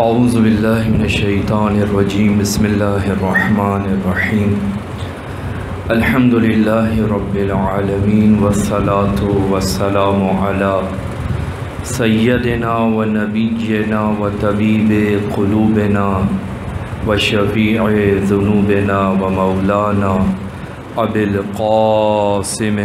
अऊज़बिल्लिनशैतानरजीम बसमीम अल्हम्दुलिल्लाह रब्बिल आलमीन वस्सलातु वस्सलामु अला सय्यदिना व नबीना व तबीब क़ुलूबिना व शफ़ी ज़ुनूबिना व मौलाना अबिल क़ासिम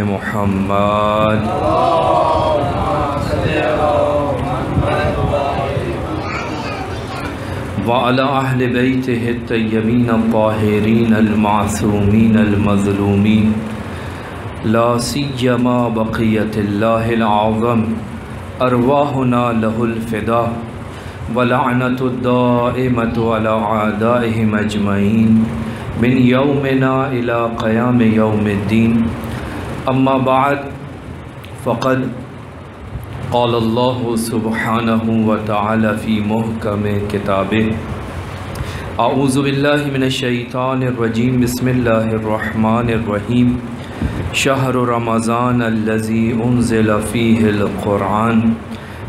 वाला बैत तयमीन ताहरीन अलमासूमीन अलमज़लूमीन लासीमा बक़ियतल्लाज़म अरवाहना लहुलफ़िदा वलानतुद्दाइमत अला आदाइहिम अजमईन मिन यौमिना इला क़याम यौमिद्दीन अम्मा बाद फ़क़द क़ाल अल्लाह सुब्हानहु व तआला फ़ी मुहकम किताबिह अऊज़ु बिल्लाहि मिनश्शैतानिर्रजीम बिस्मिल्लाहिर्रहमानिर्रहीम शहर रमज़ान अल्लज़ी उन्ज़िल फ़ीहिल क़ुरआन।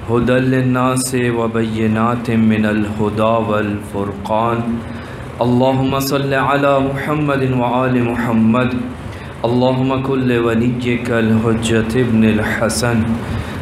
हुदल लिन्नास व बय्यिनातिम मिनल हुदा वल फ़ुरक़ान। अल्लाहुम्मा सल्लि अला मुहम्मदिन व आलि मुहम्मद। अल्लाहुम्मा कुल्ल वलिय्यिकल हुज्जत इब्निल हसन। सलावातुक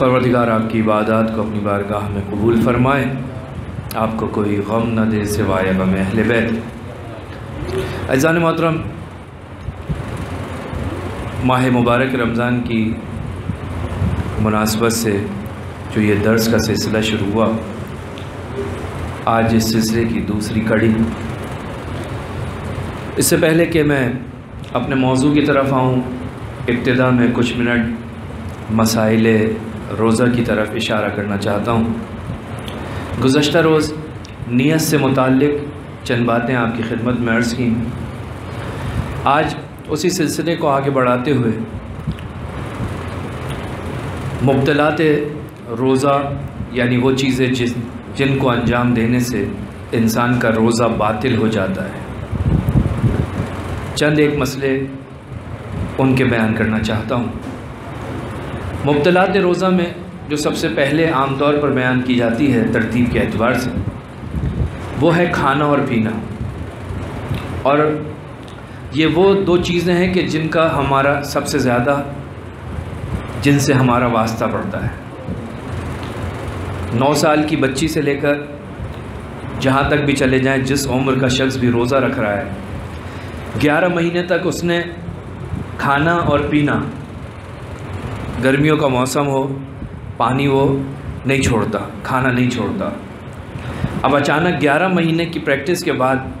परवरदिगार, आपकी इबादत को अपनी बारगाह में कबूल फ़रमाए। आपको कोई गम न दे सिवाय गम अहल बैत। अजान मोहतरम, माह मुबारक रमज़ान की मुनासबत से जो ये दर्स का सिलसिला शुरू हुआ, आज इस सिलसिले की दूसरी कड़ी। इससे पहले कि मैं अपने मौजू की तरफ़ आऊँ, इब्तदा में कुछ मिनट मसाइल रोज़ा की तरफ़ इशारा करना चाहता हूँ। गुज़श्त रोज़ नीयत से मुतक़ चंद बातें आपकी खिदमत में अर्ज़ की। आज उसी सिलसिले को आगे बढ़ाते हुए मुबतलात रोज़ा, यानी वो चीज़ें जिस, जिनको अंजाम देने से इंसान का रोज़ा बातिल हो जाता है। चंद एक मसले उनके बयान करना चाहता हूँ। मुबतलात रोज़ा में जो सबसे पहले आम तौर पर बयान की जाती है तरतीब के अतबार से, वो है खाना और पीना। और ये वो दो चीज़ें हैं कि जिनका हमारा सबसे ज़्यादा, जिनसे हमारा वास्ता पड़ता है। नौ साल की बच्ची से लेकर जहाँ तक भी चले जाएँ, जिस उम्र का शख्स भी रोज़ा रख रहा है, ग्यारह महीने तक उसने खाना और पीना गर्मियों का मौसम हो, पानी वो नहीं छोड़ता, खाना नहीं छोड़ता। अब अचानक 11 महीने की प्रैक्टिस के बाद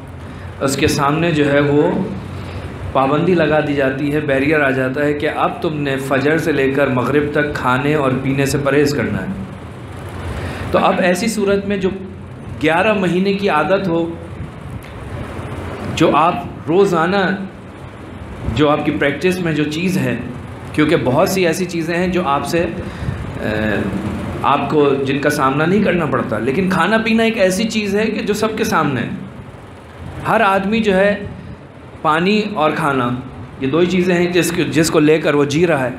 उसके सामने जो है वो पाबंदी लगा दी जाती है, बैरियर आ जाता है कि अब तुमने फजर से लेकर मगरिब तक खाने और पीने से परहेज़ करना है। तो अब ऐसी सूरत में जो 11 महीने की आदत हो, जो आप रोज़ाना, जो आपकी प्रैक्टिस में जो चीज़ है क्योंकि बहुत सी ऐसी चीज़ें हैं जो आपसे आपको जिनका सामना नहीं करना पड़ता। लेकिन खाना पीना एक ऐसी चीज़ है कि जो सबके सामने है। हर आदमी जो है, पानी और खाना, ये दो ही चीज़ें हैं जिसको जिसको लेकर वो जी रहा है।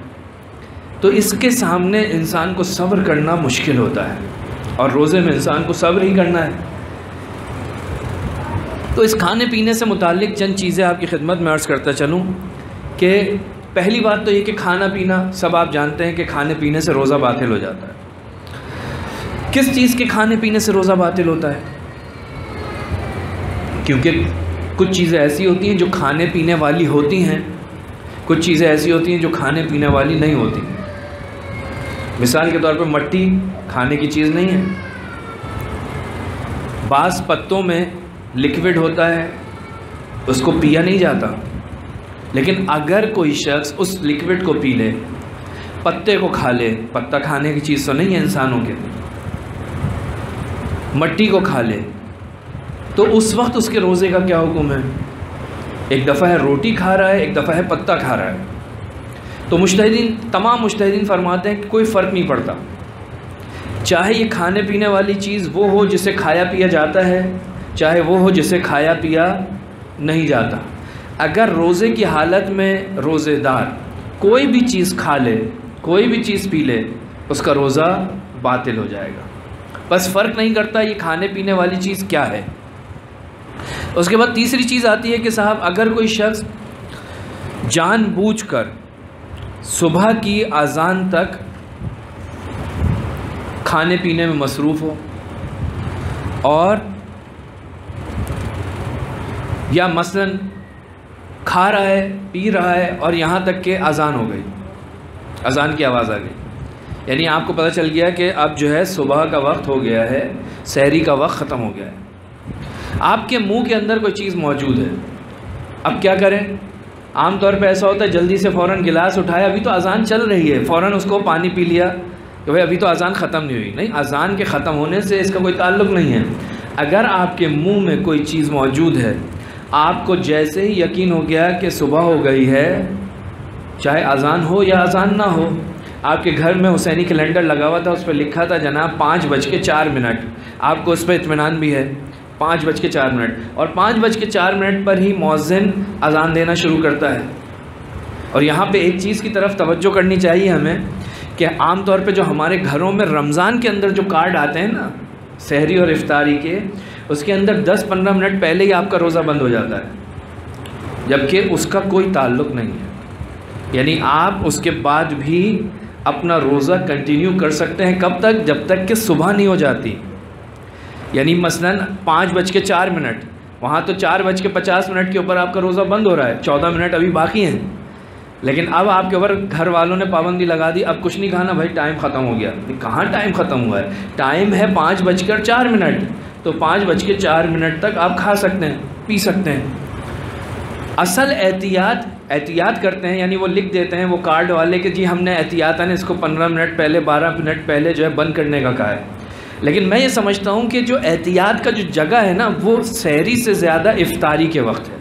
तो इसके सामने इंसान को सब्र करना मुश्किल होता है और रोज़े में इंसान को सब्र ही करना है। तो इस खाने पीने से मुतक़ चंद चीज़ें आपकी खिदमत में अर्ज़ करता चलूँ कि पहली बात तो ये कि खाना पीना सब आप जानते हैं कि खाने पीने से रोज़ा बातिल हो जाता है। किस चीज़ के खाने पीने से रोज़ा बातिल होता है? क्योंकि कुछ चीज़ें ऐसी होती हैं जो खाने पीने वाली होती हैं, कुछ चीज़ें ऐसी होती हैं जो खाने पीने वाली नहीं होती। मिसाल के तौर पर मट्टी खाने की चीज़ नहीं है। बाज़ पत्तों में लिक्विड होता है, उसको पिया नहीं जाता। लेकिन अगर कोई शख्स उस लिक्विड को पी ले, पत्ते को खा ले, पत्ता खाने की चीज़ तो नहीं है इंसानों के मट्टी को खा ले तो उस वक्त उसके रोज़े का क्या हुक्म है? एक दफ़ा है रोटी खा रहा है, एक दफ़ा है पत्ता खा रहा है। तो मुश्तिन तमाम मुश्तिन फरमाते हैं कि कोई फ़र्क नहीं पड़ता। चाहे ये खाने पीने वाली चीज़ वो हो जिसे खाया पिया जाता है, चाहे वो हो जिसे खाया पिया नहीं जाता। अगर रोज़े की हालत में रोज़ेदार कोई भी चीज़ खा ले, कोई भी चीज़ पी ले, उसका रोज़ा बातिल हो जाएगा। बस फ़र्क नहीं करता ये खाने पीने वाली चीज़ क्या है। उसके बाद तीसरी चीज़ आती है कि साहब, अगर कोई शख्स जानबूझकर सुबह की अजान तक खाने पीने में मसरूफ़ हो और या मसलन खा रहा है, पी रहा है और यहाँ तक के अजान हो गई। अजान की आवाज़ आ गई। यानी आपको पता चल गया कि अब जो है सुबह का वक्त हो गया है शहरी का वक्त ख़त्म हो गया है। आपके मुँह के अंदर कोई चीज़ मौजूद है। अब क्या करें? आम तौर पे ऐसा होता है, जल्दी से फ़ौर गिलास उठाया अभी तो अजान चल रही है। फ़ौर उसको पानी पी लिया कि भाई अभी तो अजान ख़त्म नहीं हुई। नहीं, अजान के ख़त्म होने से इसका कोई ताल्लुक़ नहीं है। अगर आपके मुँह में कोई चीज़ मौजूद है आपको जैसे ही यकीन हो गया कि सुबह हो गई है, चाहे अजान हो या अजान ना हो, आपके घर में हुसैनी कैलेंडर लगा हुआ था, उस पर लिखा था, जनाब, पाँच बज के चार मिनट। आपको उस पर इतमान भी है, पाँच बज के चार मिनट। और पाँच बज के चार मिनट पर ही मौज़िन अजान देना शुरू करता है। और यहाँ पे एक चीज़ की तरफ़ तवज्जो करनी चाहिए हमें, कि आम तौर पे जो हमारे घरों में रमज़ान के अंदर जो कार्ड आते हैं ना शहरी और इफ्तारी के उसके अंदर 10-15 मिनट पहले ही आपका रोज़ा बंद हो जाता है। जबकि उसका कोई ताल्लुक़ नहीं है। यानी आप उसके बाद भी अपना रोज़ा कंटिन्यू कर सकते हैं। कब तक? जब तक कि सुबह नहीं हो जाती। यानी मसलन पाँच बज के चार मिनट। वहाँ तो चार बज के पचास मिनट के ऊपर आपका रोज़ा बंद हो रहा है। चौदह मिनट अभी बाकी हैं। लेकिन अब आपके ऊपर घर वालों ने पाबंदी लगा दी। अब कुछ नहीं खाना, भाई टाइम ख़त्म हो गया। कहाँ टाइम ख़त्म हुआ है? टाइम है पाँच बजकर चार मिनट। तो पाँच बज के चार मिनट तक आप खा सकते हैं, पी सकते हैं। असल एहतियात एहतियात करते हैं, यानी वो लिख देते हैं वो कार्ड वाले कि जी हमने एहतियातन इसको पंद्रह मिनट पहले, बारह मिनट पहले जो है बंद करने का कहा है। लेकिन मैं ये समझता हूँ कि जो एहतियात का जो जगह है ना, वो शहरी से ज़्यादा इफ्तारी के वक्त है।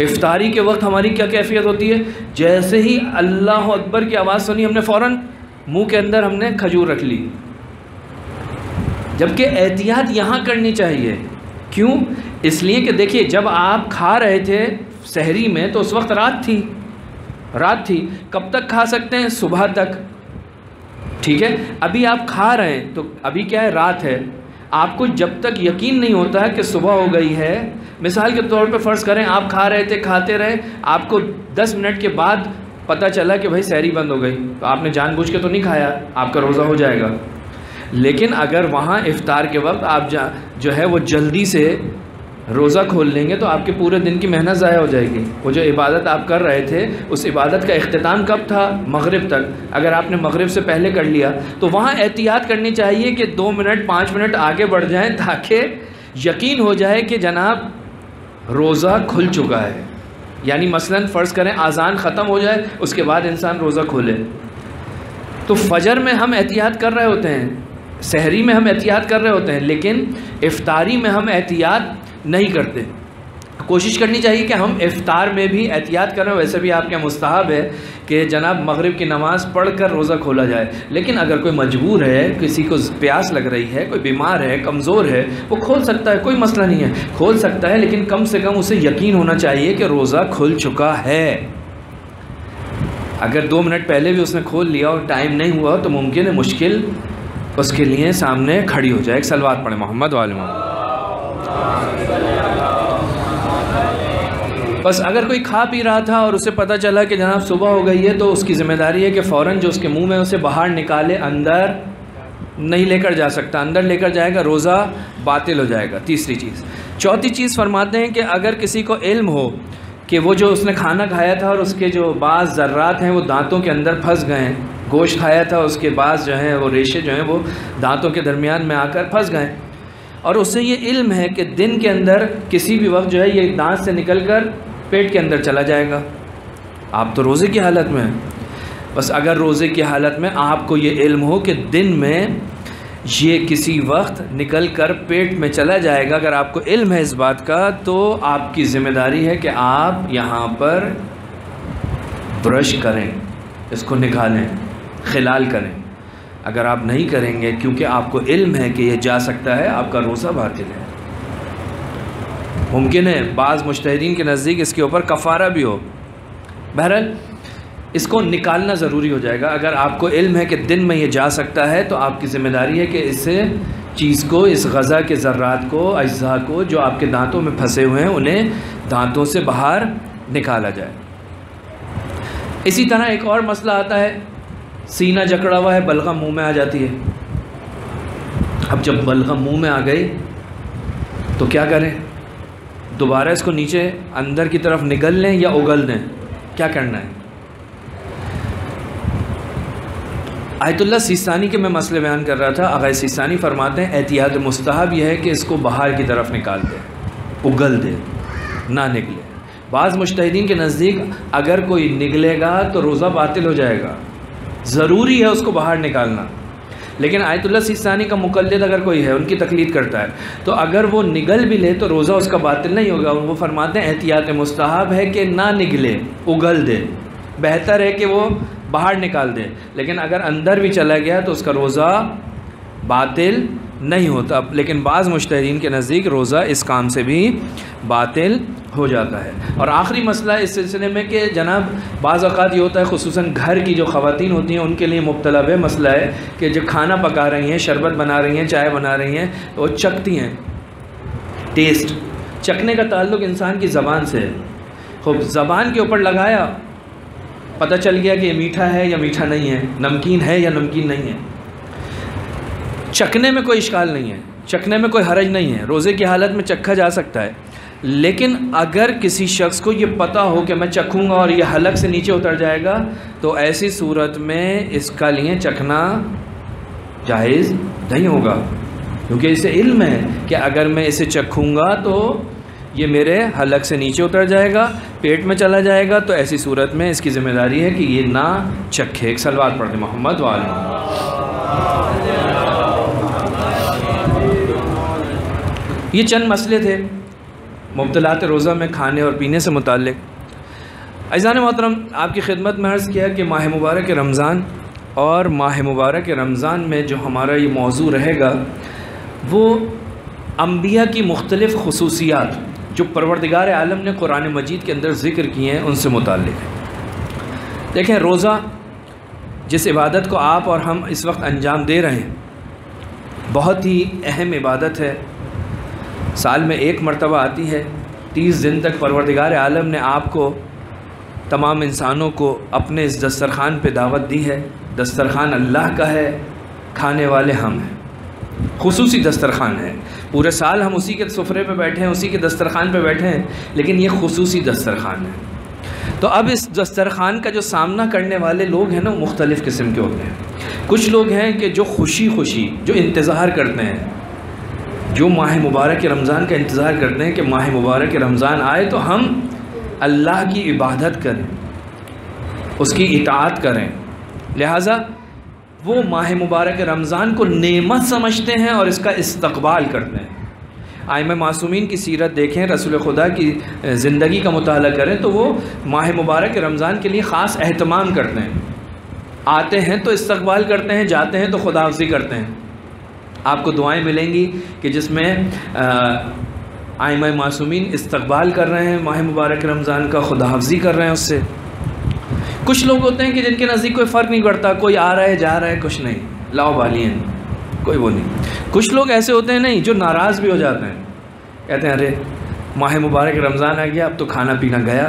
इफ्तारी के वक्त हमारी क्या कैफियत होती है? जैसे ही अल्लाह अकबर की आवाज़ सुनी हमने फ़ौर मुँह के अंदर हमने खजूर रख ली। जबकि एहतियात यहाँ करनी चाहिए। क्यों? इसलिए कि देखिए, जब आप खा रहे थे शहरी में तो उस वक्त रात थी। रात थी। कब तक खा सकते हैं? सुबह तक। ठीक है? अभी आप खा रहे हैं तो अभी क्या है? रात है। आपको जब तक यकीन नहीं होता है कि सुबह हो गई है, मिसाल के तौर पे फ़र्ज़ करें, आप खा रहे थे, खाते रहे, आपको 10 मिनट के बाद पता चला कि भाई सैरी बंद हो गई। तो आपने जानबूझ के तो नहीं खाया, आपका रोज़ा हो जाएगा। लेकिन अगर वहाँ इफ़ार के वक्त आप जा, जो है वो जल्दी से रोज़ा खोल लेंगे तो आपके पूरे दिन की मेहनत ज़ाया हो जाएगी। वो जो इबादत आप कर रहे थे, उस इबादत का अख्ताम कब था? मगरब तक। अगर आपने मगरब से पहले कर लिया तो वहाँ एहतियात करनी चाहिए कि दो मिनट, पाँच मिनट आगे बढ़ जाएँ, ताकि यकीन हो जाए कि जनाब रोज़ा खुल चुका है। यानी मसलन फ़र्ज़ करें आज़ान ख़त्म हो जाए, उसके बाद इंसान रोज़ा खोले। तो फजर में हम एहतियात कर रहे होते हैं। शहरी में हम एहतियात कर रहे होते हैं, लेकिन इफ्तारी में हम एहतियात नहीं करते। कोशिश करनी चाहिए कि हम इफ़ार में भी एहतियात करें। वैसे भी आपके मुस्तहब है कि जनाब मगरिब की नमाज़ पढ़ कर रोज़ा खोला जाए। लेकिन अगर कोई मजबूर है, किसी को प्यास लग रही है, कोई बीमार है, कमज़ोर है, वो खोल सकता है, कोई मसला नहीं है। खोल सकता है, लेकिन कम से कम उसे यकीन होना चाहिए कि रोज़ा खुल चुका है। अगर दो मिनट पहले भी उसने खोल लिया और टाइम नहीं हुआ तो मुमकिन है मुश्किल उसके लिए सामने खड़ी हो जाए, एक सलवार पढ़े मोहम्मद वाले मोहम्मद। बस अगर कोई खा पी रहा था और उसे पता चला कि जनाब सुबह हो गई है तो उसकी ज़िम्मेदारी है कि फ़ौर जो उसके मुँह में उसे बाहर निकाले, अंदर नहीं लेकर जा सकता। अंदर लेकर जाएगा, रोज़ा बातिल हो जाएगा। तीसरी चीज़। चौथी चीज़ फरमाते हैं कि अगर किसी को इल्म हो कि वो जो उसने खाना खाया था और उसके जो बाज़ ज़र्रात हैं, वो दांतों के अंदर फंस गए हैं गोश्त खाया था, उसके बाद जो है वो रेशे जो हैं वो दांतों के दरमियान में आकर फंस गए। और उससे ये इल्म है कि दिन के अंदर किसी भी वक्त जो है ये दांत से निकल कर पेट के अंदर चला जाएगा। आप तो रोज़े की हालत में हैं। बस अगर रोज़े की हालत में आपको ये इल्म हो कि दिन में ये किसी वक्त निकल कर पेट में चला जाएगा, अगर आपको इल्म है इस बात का तो आपकी ज़िम्मेदारी है कि आप यहाँ पर ब्रश करें, इसको निकालें। खिलाल करें। अगर आप नहीं करेंगे, क्योंकि आपको इल्म है कि यह जा सकता है, आपका रोज़ा बातिल है। मुमकिन है, बाज़ मुश्तिन के नज़दीक इसके ऊपर कफ़ारा भी हो। बहरहाल, इसको निकालना ज़रूरी हो जाएगा। अगर आपको इल्म है कि दिन में ये जा सकता है तो आपकी ज़िम्मेदारी है कि इससे चीज़ को, इस गज़ा के ज़र्रात को, अज्जा को, जो आपके दांतों में फंसे हुए हैं, उन्हें दांतों से बाहर निकाला जाए। इसी तरह एक और मसला आता है सीना जकड़ा हुआ है, बलगम मुँह में आ जाती है। अब जब बलगम मुँह में आ गई तो क्या करें? दोबारा इसको नीचे अंदर की तरफ़ निगल लें या उगल दें? क्या करना है? आयतुल्ला सिस्तानी के मैं मसले बयान कर रहा था। अगर सिस्तानी फरमाते हैं, एहतियात मुस्तहब यह है कि इसको बाहर की तरफ़ निकाल दें, उगल दें, ना निकले बाज़ मुश्तिन के नज़दीक अगर कोई निकलेगा तो रोज़ा बातिल हो जाएगा। ज़रूरी है उसको बाहर निकालना। लेकिन आयतुल्ला सीस्तानी का मुकलद अगर कोई है, उनकी तकलीद करता है तो अगर वो निगल भी ले तो रोज़ा उसका बातिल नहीं होगा। वो फरमाते हैं, एहतियात मुस्तहब है कि ना निगले, उगल दे। बेहतर है कि वो बाहर निकाल दें। लेकिन अगर अंदर भी चला गया तो उसका रोज़ा बातिल नहीं होता। लेकिन बाज़ मुश्तिन के नज़दीक रोज़ा इस काम से भी बातिल हो जाता है। और आखिरी मसला इस सिलसिले में कि जनाब, बाज़ अवत ये होता है खसूस घर की जो ख़वान होती हैं, उनके लिए मुबतलब मसला है कि जो खाना पका रही हैं, शरबत बना रही हैं, चाय बना रही हैं, वो चखती हैं। टेस्ट। चखने का ताल्लुक़ इंसान की ज़बान से है। खूब, ज़बान के ऊपर लगाया, पता चल गया कि ये मीठा है या मीठा नहीं है, नमकीन है या नमकीन नहीं है। चखने में कोई इश्काल नहीं है, चखने में कोई हरज नहीं है। रोज़े की हालत में चखा जा सकता है। लेकिन अगर किसी शख्स को ये पता हो कि मैं चखूँगा और ये हलक से नीचे उतर जाएगा तो ऐसी सूरत में इसका लिए चखना जायज़ नहीं होगा। क्योंकि इसे इल्म है कि अगर मैं इसे चखूँगा तो ये मेरे हलक से नीचे उतर जाएगा, पेट में चला जाएगा तो ऐसी सूरत में इसकी ज़िम्मेदारी है कि ये ना चखे। एक सलवार पढ़ दे मोहम्मद वाल। ये चंद मसले थे। मुबतलात रोज़ा में खाने और पीने से मुतल अजान मोहतरम, आपकी खिदमत में अर्ज़ किया कि माह मुबारक रमज़ान और माह मुबारक रमज़ान में जो हमारा ये मौजू रहेगा, वो अम्बिया की मुख्तलिफ़ खसूसियात जो परवरदिगार आलम ने कुरान मजीद के अंदर ज़िक्र किए हैं, उनसे मुतल देखें, रोज़ा, जिस इबादत को आप और हम इस वक्त अंजाम दे रहे हैं, बहुत ही अहम इबादत है। साल में एक मरतबा आती है। तीस दिन तक परवरदिगार आलम ने आपको, तमाम इंसानों को अपने इस दस्तरखान पे दावत दी है। दस्तरखान अल्लाह का है, खाने वाले हम हैं। खसूसी दस्तरखान है। पूरे साल हम उसी के सफ़रे पे बैठे हैं, उसी के दस्तरखान पे बैठे हैं, लेकिन ये खसूसी दस्तरखान है। तो अब इस दस्तरखान का जो सामना करने वाले लोग हैं ना मुख्तलिफ़ किस्म के होते हैं। कुछ लोग हैं कि जो खुशी खुशी जो इंतज़ार करते हैं जो माह मुबारक रमज़ान का इंतज़ार करते हैं कि माह मुबारक रमज़ान आए तो हम अल्लाह की इबादत करें, उसकी इतात करें। लिहाजा वो माह मुबारक रमज़ान को नेमत समझते हैं और इसका इस्तकबाल करते हैं। आयम मासूमिन की सीरत देखें, रसूल खुदा की ज़िंदगी का मुताल करें तो वो माह मुबारक रमज़ान के लिए ख़ास अहतमाम करते हैं। आते हैं तो इस्तकबाल करते हैं, जाते हैं तो खुदाफजी करते हैं। आपको दुआएँ मिलेंगी कि जिसमें आयम मासूमीन इस्तकबाल कर रहे हैं, माह मुबारक रमज़ान का खुदाफजी कर रहे हैं उससे। कुछ लोग होते हैं कि जिनके नज़दीक कोई फ़र्क नहीं पड़ता, कोई आ रहा है, जा रहा है, कुछ नहीं। लाओ बाली हैं कोई वो नहीं। कुछ लोग ऐसे होते हैं नहीं, जो नाराज़ भी हो जाते हैं। कहते हैं, अरे, माह मुबारक रमज़ान आ गया, अब तो खाना पीना गया।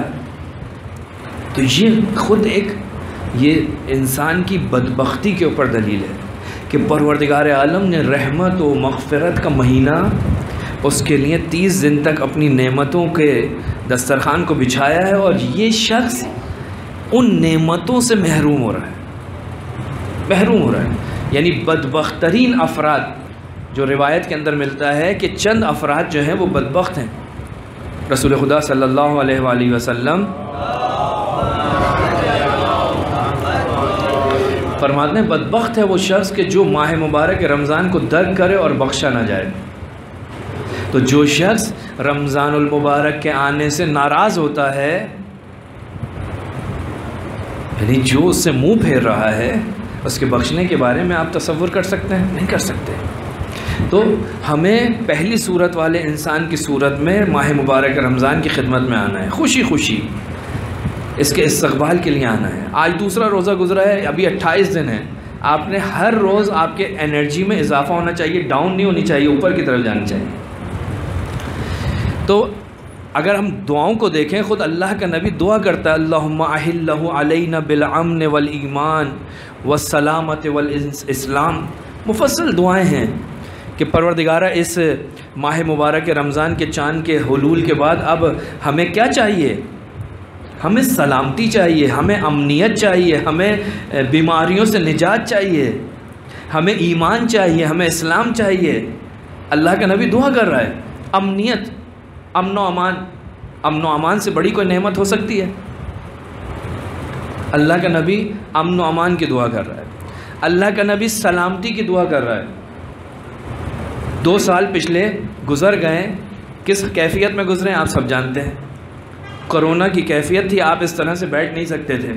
तो ये ख़ुद एक, ये इंसान की बदबख्ती के ऊपर दलील है। कि परवरदिगार आलम ने रहमत व मगफ़रत का महीना उसके लिए तीस दिन तक अपनी नेमतों के दस्तरखान को बिछाया है और ये शख्स उन नेमतों से महरूम हो रहा है। महरूम हो रहा है। यानी बदबख्तरीन अफराद, जो रिवायत के अंदर मिलता है कि चंद अफराद जो हैं वो बदबख्त हैं। रसूल खुदा सल्लल्लाहु अलैहि वसल्लम फरमाते हैं बदबख्त है वो शख्स के जो माह मुबारक रमज़ान को दर्द करे और बख्शा ना जाए। तो जो शख्स रमज़ानुल मुबारक के आने से नाराज़ होता है, यानी जो उससे मुँह फेर रहा है, उसके बख्शने के बारे में आप तस्वुर कर सकते हैं? नहीं कर सकते। तो हमें पहली सूरत वाले इंसान की सूरत में माह मुबारक रमज़ान की खिदमत में आना है। खुशी खुशी इसके इस्तबाल के लिए आना है। आज दूसरा रोज़ा गुजरा है, अभी 28 दिन है। आपने हर रोज़ आपके एनर्जी में इजाफा होना चाहिए डाउन नहीं होनी चाहिए, ऊपर की तरफ़ जानी चाहिए। तो अगर हम दुआओं को देखें, ख़ुद अल्लाह का नबी दुआ करता है, अल्लाहुम्मा बिलअमन वल ईमान व सलामत वल इस्लाम। मुफसल दुआएँ हैं कि परवरदिगारा इस माह मुबारक रमज़ान के चाँद के हलूल के बाद अब हमें क्या चाहिए? हमें सलामती चाहिए, हमें अमनीत चाहिए, हमें बीमारियों से निजात चाहिए, हमें ईमान चाहिए, हमें इस्लाम चाहिए। अल्लाह का नबी दुआ कर रहा है अमनीत अमन अमान अमन अमान से बड़ी कोई नेमत हो सकती है। अल्लाह का नबी अमन अमान की दुआ कर रहा है। अल्लाह का नबी सलामती की दुआ कर रहा है। दो साल पिछले गुज़र गए, किस कैफियत में गुज़रे आप सब जानते हैं। कोरोना की कैफियत थी, आप इस तरह से बैठ नहीं सकते थे।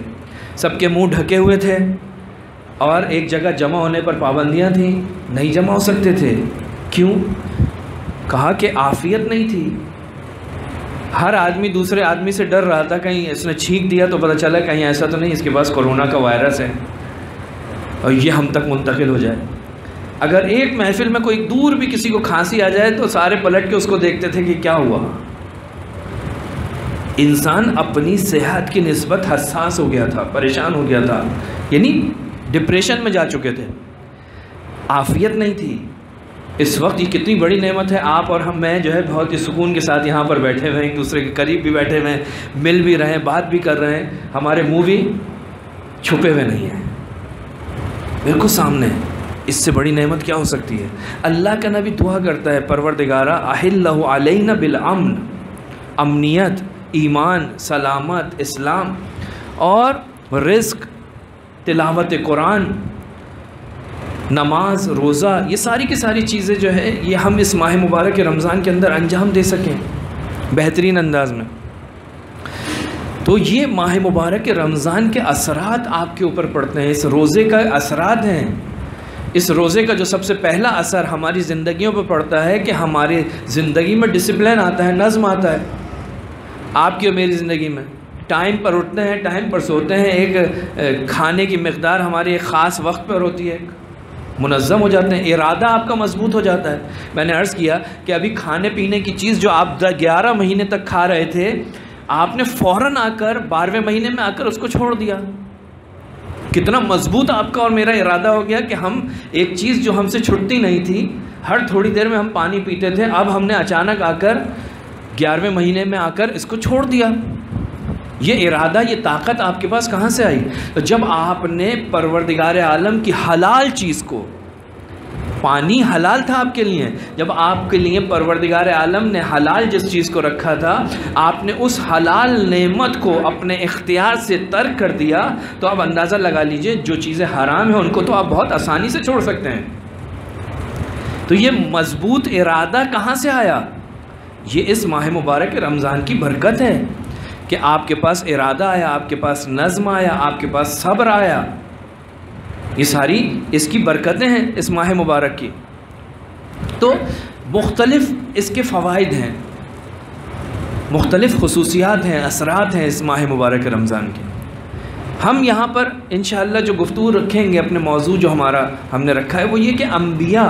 सबके मुँह ढके हुए थे और एक जगह जमा होने पर पाबंदियाँ थी, नहीं जमा हो सकते थे। क्यों? कहा कि आफियत नहीं थी। हर आदमी दूसरे आदमी से डर रहा था, कहीं इसने छींक दिया तो पता चला कहीं ऐसा तो नहीं, इसके पास कोरोना का वायरस है। और ये हम तक मुंतकिल हो जाए। अगर एक महफिल में कोई दूर भी किसी को खांसी आ जाए तो सारे पलट के उसको देखते थे कि क्या हुआ। इंसान अपनी सेहत की नस्बत हसास हो गया था, परेशान हो गया था। यानी डिप्रेशन में जा चुके थे। आफियत नहीं थी। इस वक्त ये कितनी बड़ी नेमत है। आप और हम, मैं जो है बहुत ही सुकून के साथ यहाँ पर बैठे हुए हैं। एक दूसरे के करीब भी बैठे हुए हैं, मिल भी रहे हैं, बात भी कर रहे हैं। हमारे मुँह भी छुपे हुए नहीं हैं। बिल्कुल सामने इससे बड़ी नेमत क्या हो सकती है? अल्लाह का नबी दुआ करता है, परवरदिगारा अहिल्ला बिल अमन। अमनीत ईमान, सलामत, इस्लाम और रिस्क तिलावत कुरान, नमाज़, रोज़ा, ये सारी की सारी चीज़ें जो है, ये हम इस माह मुबारक रमज़ान के अंदर अंजाम दे सकें, बेहतरीन अंदाज में। तो ये माह मुबारक रमज़ान के असरात आपके ऊपर पड़ते हैं, इस रोज़े का असरात हैं। इस रोज़े का जो सबसे पहला असर हमारी ज़िंदगियों पर पड़ता है कि हमारे ज़िंदगी में डिसिप्लिन आता है, नज़म आता है। आपकी और मेरी ज़िंदगी में। टाइम पर उठते हैं, टाइम पर सोते हैं। एक खाने की मकदार हमारी एक ख़ास वक्त पर होती है। मुनज़म हो जाते हैं। इरादा आपका मज़बूत हो जाता है। मैंने अर्ज़ किया कि अभी खाने पीने की चीज़ जो आप ग्यारह महीने तक खा रहे थे, आपने फ़ौर आकर, बारहवें महीने में आकर उसको छोड़ दिया। कितना मज़बूत आपका और मेरा इरादा हो गया कि हम एक चीज़ जो हमसे छुटती नहीं थी, हर थोड़ी देर में हम पानी पीते थे। अब हमने अचानक आकर ग्यारहवें महीने में आकर इसको छोड़ दिया। ये इरादा, ये ताकत आपके पास कहाँ से आई? तो जब आपने परवरदिगार आलम की हलाल चीज़ को, पानी हलाल था आपके लिए, जब आपके लिए परवरदिगार आलम ने हलाल जिस चीज़ को रखा था, आपने उस हलाल नेमत को अपने इख्तियार से तर्क कर दिया तो आप अंदाज़ा लगा लीजिए, जो चीज़ें हराम हैं, उनको तो आप बहुत आसानी से छोड़ सकते हैं। तो ये मज़बूत इरादा कहाँ से आया? ये इस माह मुबारक रमज़ान की बरकत है कि आपके पास इरादा आया, आपके पास नज़म आया, आपके पास सब्र आया। ये सारी इसकी बरकतें हैं इस माह मुबारक की। तो मुख्तलफ़ इसके फ़वाद हैं, मुख्तलिफ़ खसूसियात हैं, असरात हैं इस माह मुबारक रमज़ान के। हम यहाँ पर इन जो गुफ्तु रखेंगे अपने मौजू जो हमारा हमने रखा है, वो ये कि अम्बिया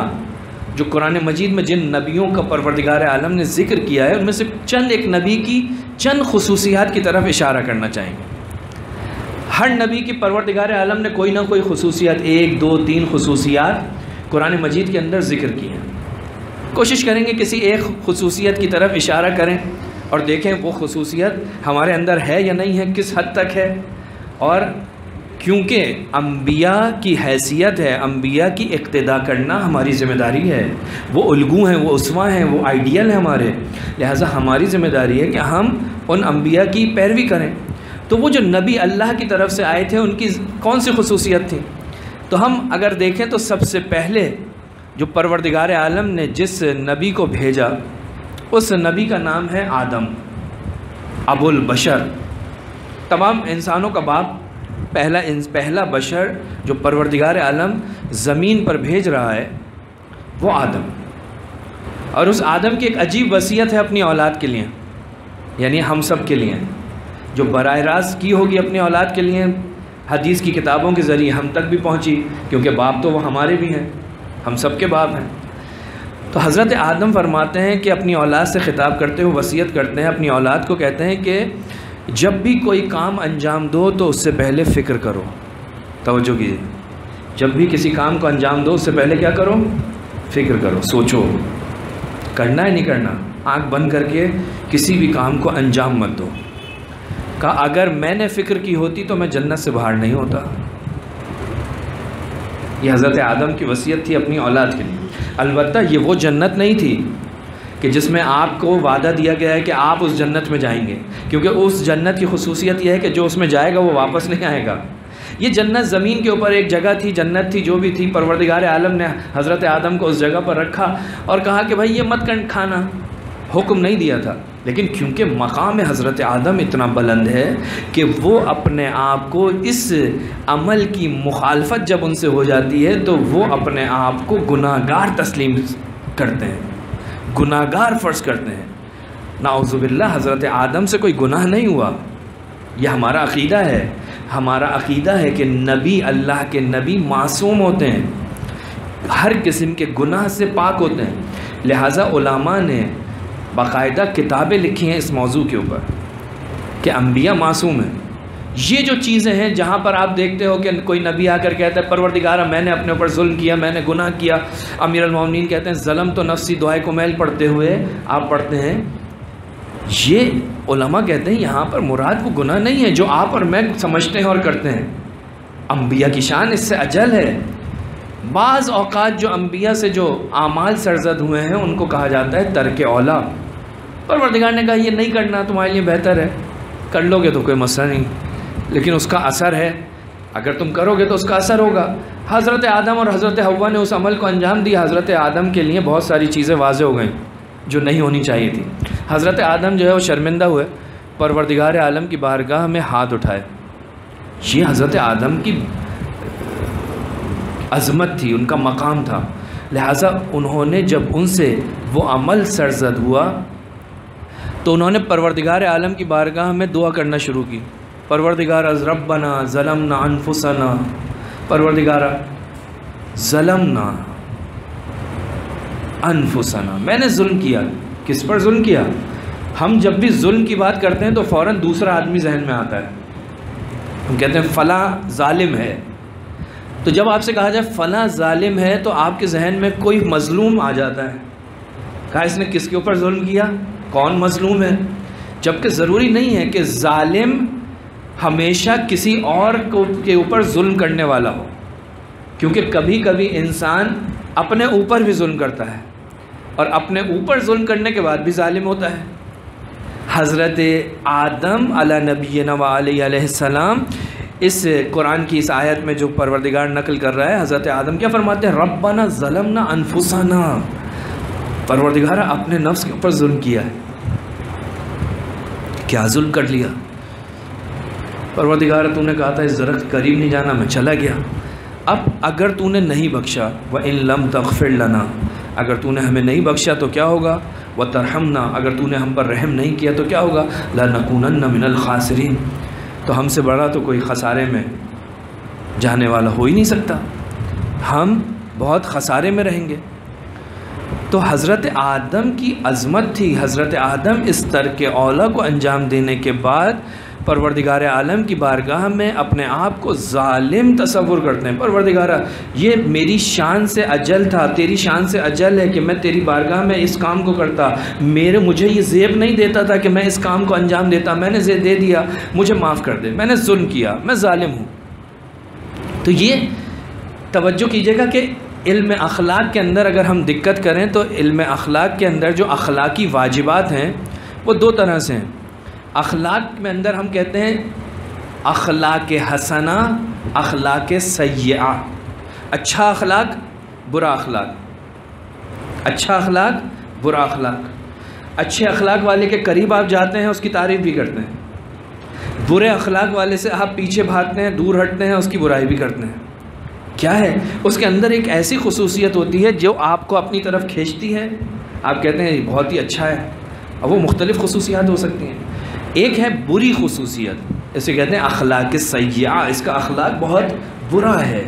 जो कुरान मजीद में जिन नबियों का परवरदिगार आलम ने ज़िक्र किया है, उनमें से चंद एक नबी की चंद खसूसियात की तरफ़ इशारा करना चाहेंगे। हर नबी की परवरदिगार आलम ने कोई ना कोई खसूसियात, एक, दो, तीन खसूसियात कुरान मजीद के अंदर ज़िक्र की हैं। कोशिश करेंगे किसी एक खसूसियत की तरफ़ इशारा करें और देखें वो खसूसियत हमारे अंदर है या नहीं है, किस हद तक है और क्योंकि अम्बिया की हैसियत है अम्बिया की इक्तदा करना हमारी ज़िम्मेदारी है। वो उलगू हैं, वो उसवा हैं, वो आइडियल हैं हमारे। लिहाजा हमारी ज़िम्मेदारी है कि हम उन अम्बिया की पैरवी करें। तो वो जो नबी अल्लाह की तरफ़ से आए थे, उनकी कौन सी खसूसियत थी? तो हम अगर देखें तो सबसे पहले जो परवरदिगार आलम ने जिस नबी को भेजा, उस नबी का नाम है आदम, अबुल बशर। तमाम इंसानों का बाप पहला पहला बशर जो परवरदिगार आलम ज़मीन पर भेज रहा है, वो आदम। और उस आदम की एक अजीब वसीयत है अपनी औलाद के लिए, यानी हम सब के लिए। जो बर रास्त की होगी अपनी औलाद के लिए, हदीस की किताबों के ज़रिए हम तक भी पहुँची, क्योंकि बाप तो वो हमारे भी हैं, हम सब के बाप हैं। तो हज़रत आदम फरमाते हैं कि अपनी औलाद से ख़िताब करते हुए वसीयत करते हैं, अपनी औलाद को कहते हैं कि जब भी कोई काम अंजाम दो तो उससे पहले फ़िक्र करो। तवज्जो कीजिए। जब भी किसी काम को अंजाम दो, उससे पहले क्या करो? फ़िक्र करो, सोचो। करना है, नहीं करना, आँख बंद करके किसी भी काम को अंजाम मत दो। कहा, अगर मैंने फ़िक्र की होती तो मैं जन्नत से बाहर नहीं होता। ये हज़रत आदम की वसीयत थी अपनी औलाद के लिए। अलबत्त ये वो जन्नत नहीं थी कि जिसमें आपको वादा दिया गया है कि आप उस जन्नत में जाएँगे, क्योंकि उस जन्नत की खसूसियत यह है कि जो उसमें जाएगा वो वापस नहीं आएगा। ये जन्नत ज़मीन के ऊपर एक जगह थी, जन्नत थी, जो भी थी, परवरदिगार आलम ने हज़रत आदम को उस जगह पर रखा और कहा कि भाई ये मत खाना। हुक्म नहीं दिया था। लेकिन क्योंकि मकाम हज़रत आदम इतना बुलंद है कि वो अपने आप को इस अमल की मुखालफत जब उनसे हो जाती है तो वो अपने आप को गुनाहगार तस्लीम करते हैं। गुनाहगार फ़र्ज़ करते हैं। नाउज़ुबिल्ला हज़रत आदम से कोई गुनाह नहीं हुआ। यह हमारा अकीदा है। हमारा अकीदा है कि नबी, अल्लाह के नबी मासूम होते हैं। हर किस्म के गुनाह से पाक होते हैं। लिहाजा ने बाकायदा किताबें लिखी हैं इस मौजू के ऊपर कि अम्बिया मासूम हैं। ये जो चीज़ें हैं, जहाँ पर आप देखते हो कि कोई नबी आकर कहता है, परवरदिगारा, मैंने अपने ऊपर जुल्म किया, मैंने गुनाह किया। अमीर अलमोमिन कहते हैं, ज़लम तो नफसी दुआ को मैल पढ़ते हुए आप पढ़ते हैं। ये उलमा कहते हैं, यहाँ पर मुराद वो गुनाह नहीं है, जो आप और मैं समझते हैं और करते हैं। अम्बिया की शान इससे अजल है। बाज़ अवकात जो अम्बिया से जो आमाल सरजद हुए हैं, उनको कहा जाता है तरक औला। परवरदिगार ने कहा, ये नहीं करना, तुम्हारे लिए बेहतर है। कर लोगे तो कोई मसला नहीं। लेकिन उसका असर है। अगर तुम करोगे तो उसका असर होगा। हज़रत आदम और हज़रत हवा ने उस अमल को अंजाम दिया। हज़रत आदम के लिए बहुत सारी चीज़ें वाज हो गई, जो नहीं होनी चाहिए थी। हज़रत आदम जो है वो शर्मिंदा हुए, परवरदिगार आलम की बारगाह में हाथ उठाए। ये हज़रत आदम की अज़मत थी, उनका मकाम था। लिहाजा उन्होंने जब उनसे वो अमल सरजद हुआ तो उन्होंने परवरदिगार आलम की बारगाह में दुआ करना शुरू की। परवरदिगार रबना ज़लमना अनफुसना। परवरदिगारा, ज़लमना अनफुसना। मैंने जुल्म किया। किस पर जुल्म किया? हम जब भी जुल्म की बात करते हैं तो फ़ौर दूसरा आदमी जहन में आता है। हम कहते हैं, फ़ला ालिम है। तो जब आपसे कहा जाए, फ़ला ालिम है तो आपके जहन में कोई मज़लूम आ जाता है। कहा इसने, किसके ऊपर जुल्म किया? कौन मजलूम है? जबकि ज़रूरी नहीं है कि ालिम हमेशा किसी और को, के ऊपर जुल्म करने वाला हो। क्योंकि कभी कभी इंसान अपने ऊपर भी जुल्म करता है और अपने ऊपर जुल्म करने के बाद भी ालिम होता है। हज़रत आदम अला नबी नवाम इस कुरान की इस आयत में जो परवरदिगार नकल कर रहा है, हज़रत आदम क्या फरमाते हैं? रब्बाना ज़लमना अनफुसाना। परवरदिगार अपने नफ्स के ऊपर जुल्म किया है। क्या जुल्म कर लिया? परवरदिगार, तूने कहा था इस दरख्त करीब नहीं जाना, मैं चला गया। अब अगर तूने नहीं बख्शा, व इन लम तगफिर लना, अगर तूने हमें नहीं बख्शा तो क्या होगा? व तरहमना, अगर तूने हम पर रहम नहीं किया तो क्या होगा? लनकून मिनल खासरीन। तो हमसे बड़ा तो कोई खसारे में जाने वाला हो ही नहीं सकता। हम बहुत खसारे में रहेंगे। तो हज़रत आदम की अज़मत थी। हज़रत आदम इस तरक औला को अंजाम देने के बाद परवरदिगार आलम की बारगाह में अपने आप को ालिम तस्वुर करते हैं। परवरदिगारा, ये मेरी शान से अजल था। तेरी शान से अजल है कि मैं तेरी बारगाह में इस काम को करता। मेरे, मुझे ये जेब नहीं देता था कि मैं इस काम को अंजाम देता। मैंने जे, दे दिया, मुझे माफ़ कर दे। मैंने जुल्म किया, मैं ालिम हूँ। तो ये तवज्जो कीजिएगा कि इल्म अखलाक के अंदर अगर हम दिक्कत करें तो इल्म अखलाक के अंदर जो अखलाकी वाजिबात हैं, वो दो तरह से हैं। अखलाक में अंदर हम कहते हैं अखलाक हसना, अखलाक सयाह अच्छा अखलाक, बुरा अखलाक। अच्छा अखलाक, बुरा अखलाक। अच्छे अखलाक वाले के करीब आप जाते हैं, उसकी तारीफ़ भी करते हैं। बुरे अखलाक वाले से आप पीछे भागते हैं, दूर हटते हैं, उसकी बुराई भी करते हैं। क्या है? उसके अंदर एक ऐसी खसूसियत होती है, जो आपको अपनी तरफ़ खींचती है। आप कहते हैं बहुत ही अच्छा है। अब वो मुख्तलिफ़ खसूसियात हो सकती हैं। एक है बुरी खसूसियत। इसे कहते हैं अखलाक सयाह इसका अखलाक बहुत बुरा है।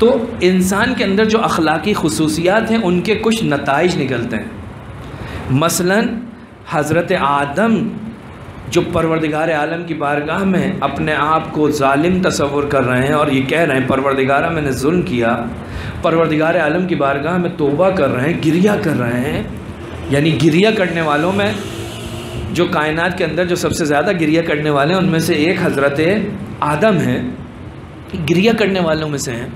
तो इंसान के अंदर जो अखलाकी खसूसियात हैं, उनके कुछ नतज निकलते हैं। मसलन, हज़रत आदम, जो परवरदिगार आलम की बारगाह में अपने आप को ालिम तस्वुर कर रहे हैं और ये कह रहे हैं, परवरदिगारा, मैंने जुल्म किया। परवरदिगार आलम की बारगाह में तोबा कर रहे हैं, गिरिया कर रहे हैं। यानी गिरिया करने वालों में जो कायनात के अंदर जो सबसे ज़्यादा गिरिया करने वाले हैं, उनमें से एक हज़रत आदम है। गिरिया करने वालों में से हैं।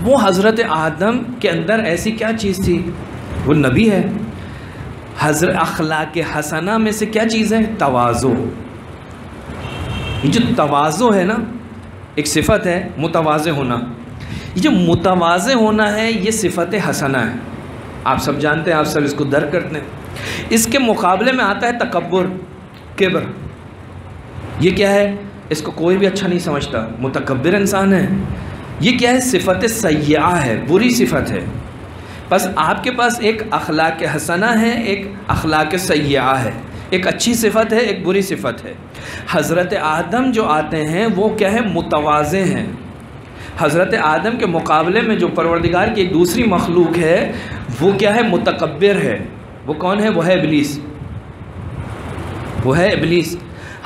वो हज़रत आदम के अंदर ऐसी क्या चीज़ थी? वो नबी है। हजर अखलाक हसना में से क्या चीज़ है? तवाज़ो। ये जो तवाज़ो है ना, एक सिफत है, मुतवाज़ होना। ये जो मुतवाज़ होना है, ये सिफत हसना है। आप सब जानते हैं, आप सब इसको दर करते हैं। इसके मुकाबले में आता है तकबर केबर। ये क्या है? इसको कोई भी अच्छा नहीं समझता। मुतकबर इंसान है। ये क्या है? सिफत सयाह है, बुरी सिफत है। बस आपके पास एक अखलाक हसना है, एक अखलाक सयाह है। एक अच्छी सिफत है, एक बुरी सिफत है। हज़रत आदम जो आते हैं, वो क्या है? मुतवाज़ हैं। हज़रत आदम के मुकाबले में जो परवरदिगार की एक दूसरी मखलूक है, वो क्या है? मुतकबर है। वो कौन है? वो है इबलीस। वो है इबलीस।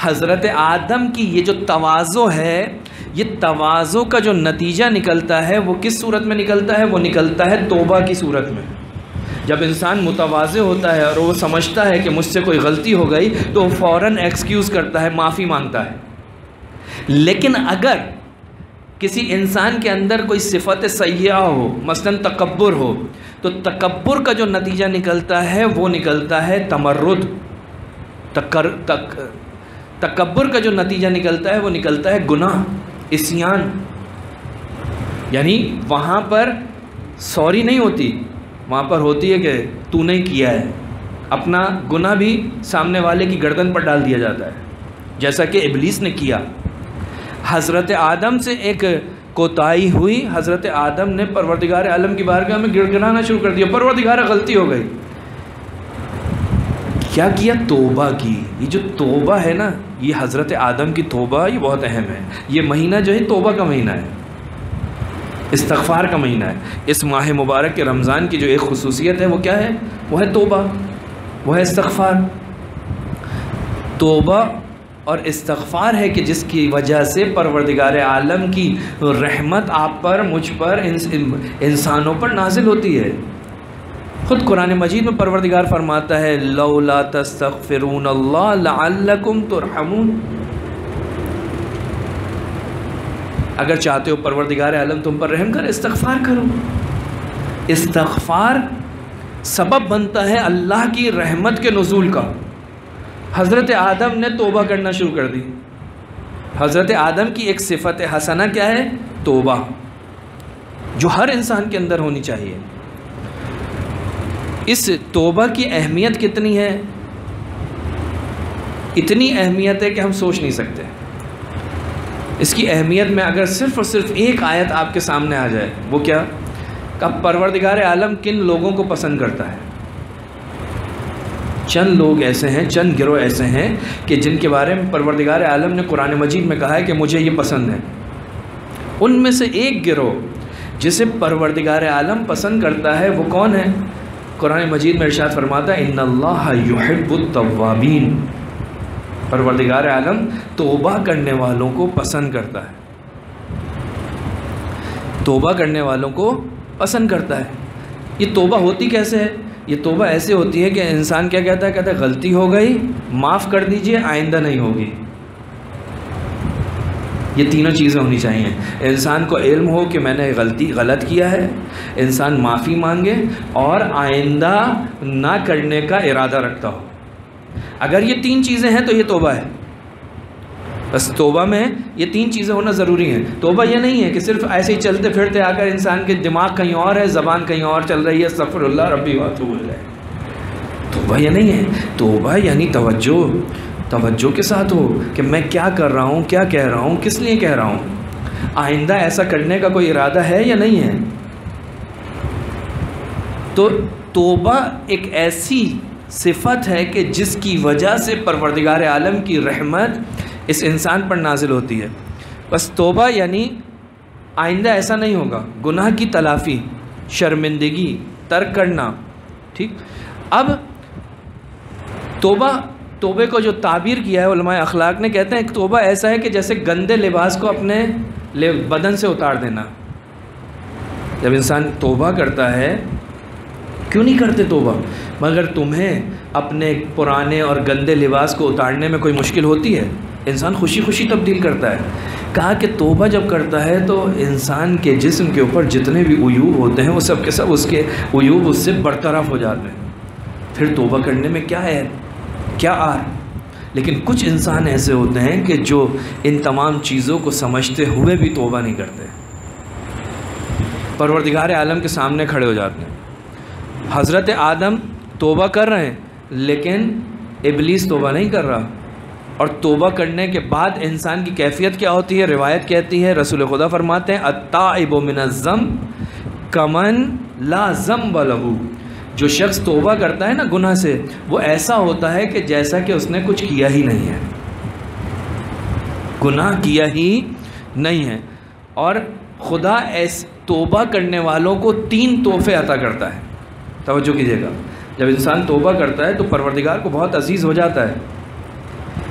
हज़रत आदम की ये जो तवाज़ो है, ये तवाज़ो का जो नतीजा निकलता है, वो किस सूरत में निकलता है? वो निकलता है तोबा की सूरत में। जब इंसान मुतवाज़ होता है और वो समझता है कि मुझसे कोई गलती हो गई तो फ़ौर एक्सक्यूज़ करता है, माफ़ी माँगता है। लेकिन अगर किसी इंसान के अंदर कोई सिफत सयाह हो, मसलन तकबर हो तो तकबर का जो नतीजा निकलता है, वो निकलता है तमर्रुद। तकर, तक तकबर का जो नतीजा निकलता है, वो निकलता है गुनाह, इसियान। यानी वहाँ पर सॉरी नहीं होती, वहाँ पर होती है कि तू नहीं किया है। अपना गुनाह भी सामने वाले की गर्दन पर डाल दिया जाता है, जैसा कि इबलीस ने किया। हज़रत आदम से एक कोताही हुई। हज़रत आदम ने परवरदिगार आलम की बारगाह में गिड़गिड़ाना शुरू कर दिया। परवरदिगार गलती हो गई। क्या किया? तोबा की। ये जो तोबा है ना, ये हज़रत आदम की तोबा, ये बहुत अहम है। ये महीना जो है, तोबा का महीना है। इस्तफ़ार का महीना है। इस माह मुबारक के रमज़ान की जो एक खसूसियत है, वो क्या है? वह है तोबा। वह है इस्तफ़ार तोबा और इस्तफ़ार है कि जिसकी वजह से परवरदिगार आलम की रहमत आप पर, मुझ पर इंसानों पर नाजिल होती है। ख़ुद कुरान मजीद में परवरदिगार फरमाता है, लौला तस्तफ़िरून अल्लाकुम तुरहमून। अगर चाहते हो परवरदिगार आलम तुम पर रहम कर इस्तफ़ार करो। इस्तफ़ार सबब बनता है अल्लाह की रहमत के नज़ूल का। हज़रत आदम ने तोबा करना शुरू कर दी। हज़रत आदम की एक सिफत हसना क्या है? तोबा। जो हर इंसान के अंदर होनी चाहिए। इस तोबा की अहमियत कितनी है? इतनी अहमियत है कि हम सोच नहीं सकते। इसकी अहमियत में अगर सिर्फ़ और सिर्फ़ एक आयत आपके सामने आ जाए, वो क्या? का परवरदिगार आलम किन लोगों को पसंद करता है? चंद लोग ऐसे हैं, चंद गिरोह ऐसे हैं कि जिनके बारे में परवरदिगार आलम ने कुरान मजीद में कहा है कि मुझे ये पसंद है। उनमें से एक गिरोह जिसे परवरदिगार आलम पसंद करता है, वो कौन है? कुरान मजीद में इरशाद फरमाता है इन्नल्लाहिब्बीन परवरदिगार आलम तोबा करने वालों को पसंद करता है। तोबा करने वालों को पसंद करता है। ये तोबा होती कैसे है? ये तोबा ऐसे होती है कि इंसान क्या कहता है? कहता है, गलती हो गई, माफ़ कर दीजिए, आइंदा नहीं होगी। ये तीनों चीज़ें होनी चाहिए। इंसान को इल्म हो कि मैंने गलती, गलत किया है, इंसान माफ़ी मांगे और आइंदा ना करने का इरादा रखता हो। अगर ये तीन चीज़ें हैं तो ये तोबा है। बस तोबा में ये तीन चीज़ें होना ज़रूरी हैं। तोबा ये नहीं है कि सिर्फ़ ऐसे ही चलते फिरते आकर इंसान के दिमाग कहीं और है, ज़बान कहीं और चल रही है सफ़रल्ला रबी वातुब तोबा ये नहीं है। तोबा यानी तवज्जो। तवज्जो के साथ हो कि मैं क्या कर रहा हूँ, क्या कह रहा हूँ, किस लिए कह रहा हूँ। आइंदा ऐसा करने का कोई इरादा है या नहीं है? तो तोबा एक ऐसी सिफत है कि जिसकी वजह से परवरदिगार आलम की रहमत इस इंसान पर नाजिल होती है। बस तोबा यानी आइंदा ऐसा नहीं होगा। गुनाह की तलाफ़ी, शर्मिंदगी, तर्क करना, ठीक? अब तोबा, तोबे को जो ताबीर किया है अखलाक ने, कहते हैं तोबा ऐसा है कि जैसे गंदे लिबास को अपने बदन से उतार देना। जब इंसान तोबा करता है, क्यों नहीं करते तोबा? मगर तुम्हें अपने पुराने और गंदे लिबास को उतारने में कोई मुश्किल होती है? इंसान खुशी खुशी तब्दील करता है। कहा कि तोबा जब करता है तो इंसान के जिस्म के ऊपर जितने भी उयूब होते हैं, वो सब के सब उसके उयूब उससे बरतरफ हो जाते हैं। फिर तोबा करने में क्या है? क्या आ लेकिन कुछ इंसान ऐसे होते हैं कि जो इन तमाम चीज़ों को समझते हुए भी तोबा नहीं करते। परवरदिगार आलम के सामने खड़े हो जाते हैं। हज़रत आदम तोबा कर रहे हैं, लेकिन इबलीस तोबा नहीं कर रहा। और तोबा करने के बाद इंसान की कैफियत क्या होती है? रिवायत कहती है, रसूल खुदा फरमाते हैं अताइब मिनज़म कमन लाजम बलहू जो शख्स तोबा करता है ना गुनाह से, वो ऐसा होता है कि जैसा कि उसने कुछ किया ही नहीं है। गुनाह किया ही नहीं है। और खुदा ऐस तोबा करने वालों को तीन तोहफे अता करता है। तवज्जो कीजिएगा। जब इंसान तोबा करता है तो परवरदिगार को बहुत अज़ीज़ हो जाता है।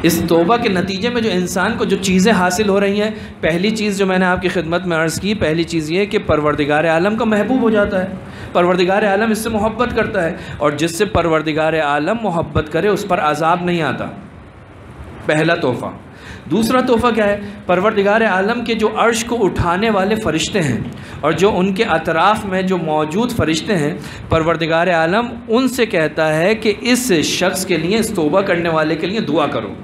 इस तोबा के नतीजे में जो इंसान को जो चीज़ें हासिल हो रही हैं, पहली चीज़ जो मैंने आपकी खिदमत में अर्ज़ की, पहली चीज़ ये कि परवरदिगार आलम का महबूब हो जाता है। परवरदिगार आलम इससे मोहब्बत करता है और जिससे परवरदिगार आलम मोहब्बत करे, उस पर अजाब नहीं आता। पहला तोहफ़ा। दूसरा तोहफ़ा क्या है? परवरदिगार आलम के जो अर्श को उठाने वाले फ़रिश्ते हैं और जो उनके अतराफ़ में जो मौजूद फ़रिश्ते हैं, परवरदिगार आलम उनसे कहता है कि इस शख्स के लिए, इस तोबा करने वाले के लिए दुआ करो।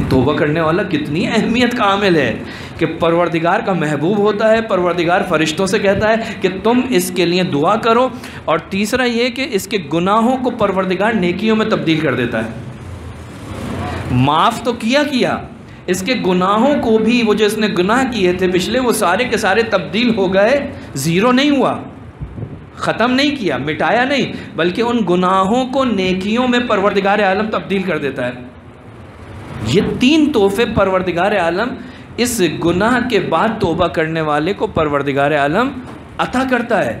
तोबा करने वाला कितनी अहमियत का आमिल है कि परवरदिगार का महबूब होता है, परवरदिगार फ़रिश्तों से कहता है कि तुम इसके लिए दुआ करो। और तीसरा ये कि इसके गुनाहों को परवरदिगार नेकियों में तब्दील कर देता है। माफ़ तो किया किया, इसके गुनाहों को भी वो जो इसने गुनाह किए थे पिछले, वो सारे के सारे तब्दील हो गए, ज़ीरो नहीं हुआ, ख़त्म नहीं किया, मिटाया नहीं, बल्कि उन गुनाहों को नेकियों में परवरदिगार आलम तब्दील कर देता है। ये तीन तोहफे परवरदिगार आलम, इस गुनाह के बाद तोबा करने वाले को परवरदिगार आलम अता करता है।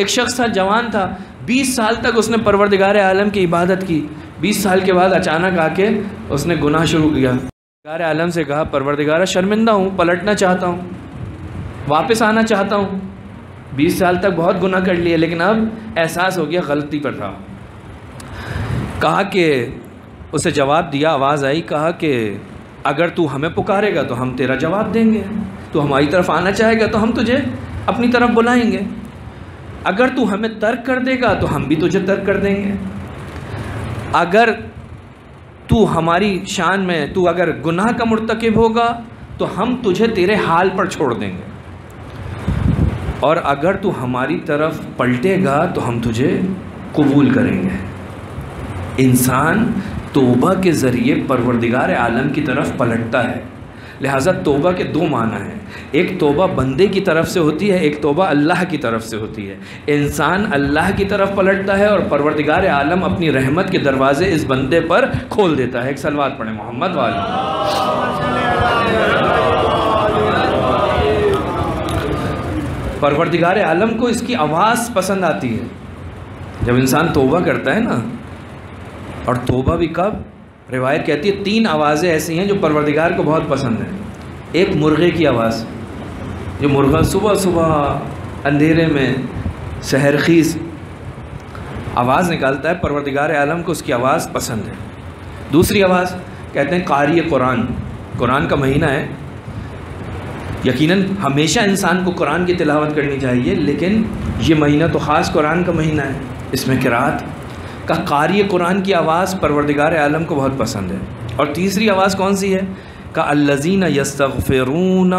एक शख्स था, जवान था, बीस साल तक उसने परवरदिगार आलम की इबादत की। बीस साल के बाद अचानक आके उसने गुनाह शुरू किया। परवरदिगार आलम से कहा, परवरदिगार, शर्मिंदा हूँ, पलटना चाहता हूँ, वापस आना चाहता हूँ। बीस साल तक बहुत गुनाह कर लिए, लेकिन अब एहसास हो गया, गलती पर था। कहा कि उसे जवाब दिया, आवाज़ आई, कहा कि अगर तू हमें पुकारेगा तो हम तेरा जवाब देंगे। तू हमारी तरफ़ आना चाहेगा तो हम तुझे अपनी तरफ़ बुलाएँगे। अगर तू हमें तर्क कर देगा तो हम भी तुझे तर्क कर देंगे। अगर तू हमारी शान में, तू अगर गुनाह का मरतकब होगा तो हम तुझे तेरे हाल पर छोड़ देंगे। और अगर तू हमारी तरफ़ पलटेगा तो हम तुझे कबूल करेंगे। इंसान तोबा के ज़रिए परवरदिगार आलम की तरफ़ पलटता है। लिहाजा तोबा के दो माना हैं। एक तोबा बंदे की तरफ़ से होती है, एक तोबा अल्लाह की तरफ़ से होती है। इंसान अल्लाह की तरफ़ पलटता है और परवरदिगार आलम अपनी रहमत के दरवाज़े इस बंदे पर खोल देता है। एक सलवार पढ़े, मोहम्मद वाले। परवरदिगार आलम को इसकी आवाज़ पसंद आती है। जब इंसान तोबा करता है ना और तोबा भी कब? रिवायत कहती है, तीन आवाज़ें ऐसी हैं जो परवरदिगार को बहुत पसंद है। एक मुर्गे की आवाज़, जो मुर्गा सुबह सुबह अंधेरे में सहरखीज़ आवाज़ निकालता है, परवरदिगार आलम को उसकी आवाज़ पसंद है। दूसरी आवाज़ कहते हैं कारी कुरान। कुरान का महीना है। यकीनन हमेशा इंसान को कुरान की तिलावत करनी चाहिए, लेकिन ये महीना तो ख़ास कुरान का महीना है। इसमें किरात का कारी कुरान की आवाज़ परवरदिगार आलम को बहुत पसंद है। और तीसरी आवाज़ कौन सी है? का अल्लजीन यस्तफ़रून